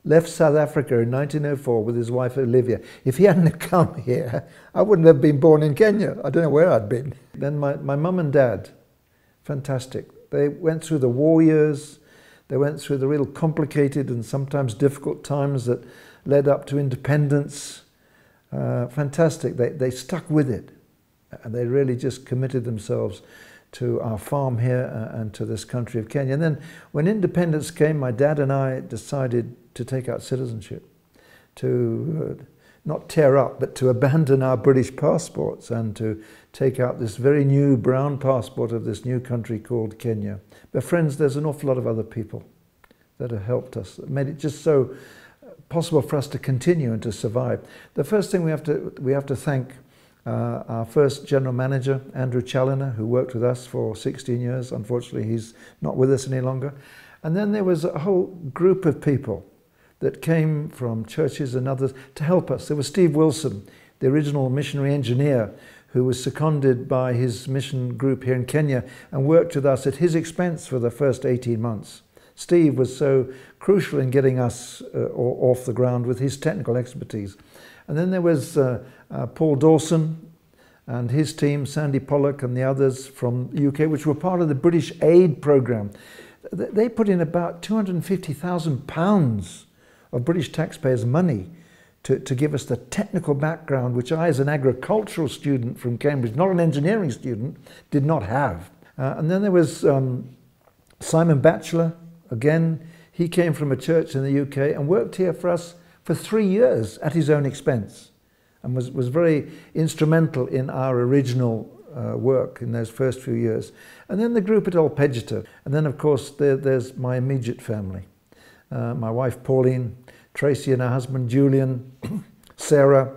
left South Africa in 1904 with his wife Olivia. If he hadn't come here, I wouldn't have been born in Kenya. I don't know where I'd been. Then my, my mum and dad, fantastic. They went through the war years. They went through the real complicated and sometimes difficult times that led up to independence. Uh, fantastic. They, they stuck with it. And they really just committed themselves to our farm here uh, and to this country of Kenya. And then when independence came, my dad and I decided to take out citizenship, to uh, not tear up, but to abandon our British passports and to take out this very new brown passport of this new country called Kenya. But friends, there's an awful lot of other people that have helped us, that made it just so possible for us to continue and to survive. The first thing we have to, we have to thank uh, our first general manager, Andrew Challoner, who worked with us for 16 years. Unfortunately, he's not with us any longer. And then there was a whole group of people that came from churches and others to help us. There was Steve Wilson, the original missionary engineer, who was seconded by his mission group here in Kenya and worked with us at his expense for the first 18 months. Steve was so crucial in getting us uh, off the ground with his technical expertise. And then there was uh, uh, Paul Dawson and his team, Sandy Pollock and the others from UK, which were part of the British aid programme. They put in about £250,000 of British taxpayers' money to, to give us the technical background, which I, as an agricultural student from Cambridge, not an engineering student, did not have. Uh, and then there was um, Simon Batchelor, again, he came from a church in the UK and worked here for us for three years at his own expense and was, was very instrumental in our original uh, work in those first few years. And then the group at Ol And then, of course, there, there's my immediate family. Uh, my wife Pauline, Tracy and her husband Julian, Sarah,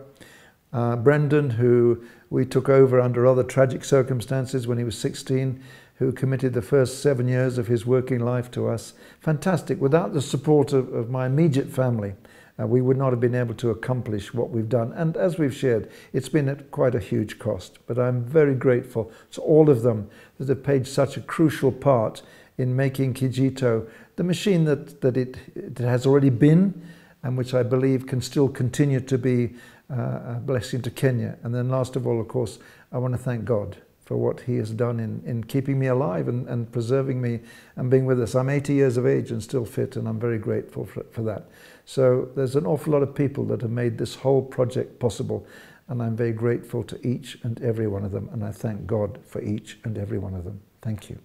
uh, Brendan, who we took over under other tragic circumstances when he was 16, who committed the first seven years of his working life to us. Fantastic. Without the support of, of my immediate family, uh, we would not have been able to accomplish what we've done. And as we've shared, it's been at quite a huge cost. But I'm very grateful to all of them that have played such a crucial part in making Kijito the machine that, that it, it has already been and which I believe can still continue to be uh, a blessing to Kenya. And then last of all, of course, I want to thank God for what he has done in, in keeping me alive and, and preserving me and being with us. I'm 80 years of age and still fit, and I'm very grateful for, for that. So there's an awful lot of people that have made this whole project possible and I'm very grateful to each and every one of them and I thank God for each and every one of them. Thank you.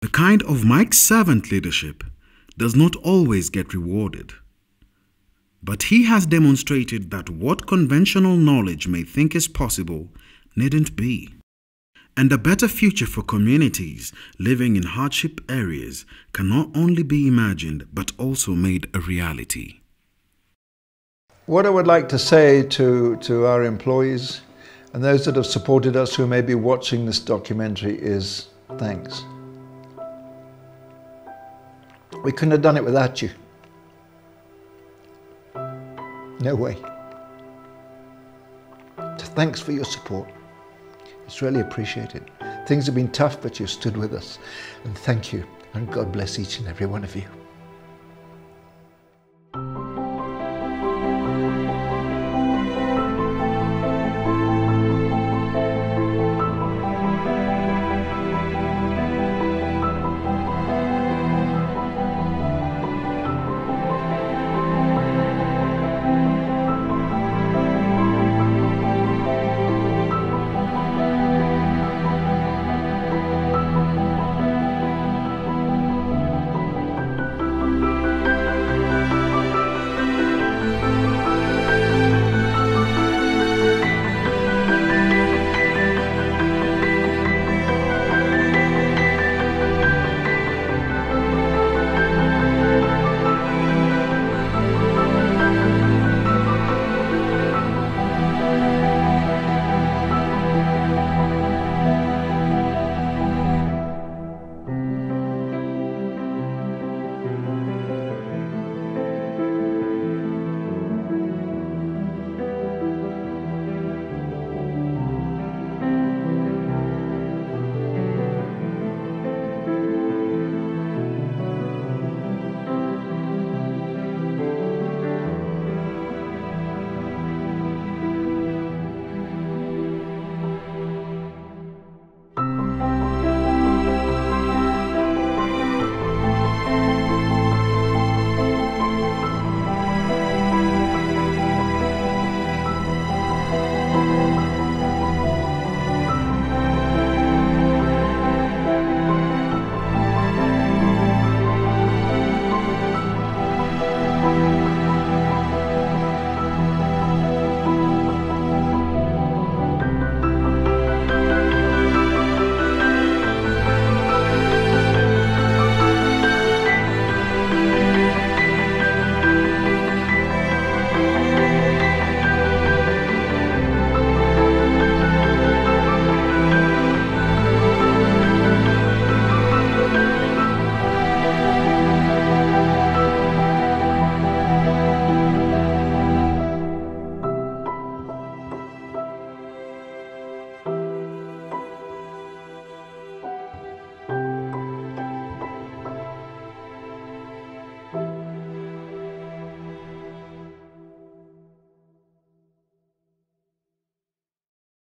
The kind of Mike's servant leadership does not always get rewarded. But he has demonstrated that what conventional knowledge may think is possible needn't be and a better future for communities living in hardship areas can not only be imagined but also made a reality. What I would like to say to, to our employees and those that have supported us who may be watching this documentary is thanks. We couldn't have done it without you. No way. So thanks for your support. It's really appreciated. Things have been tough, but you stood with us. And thank you. And God bless each and every one of you.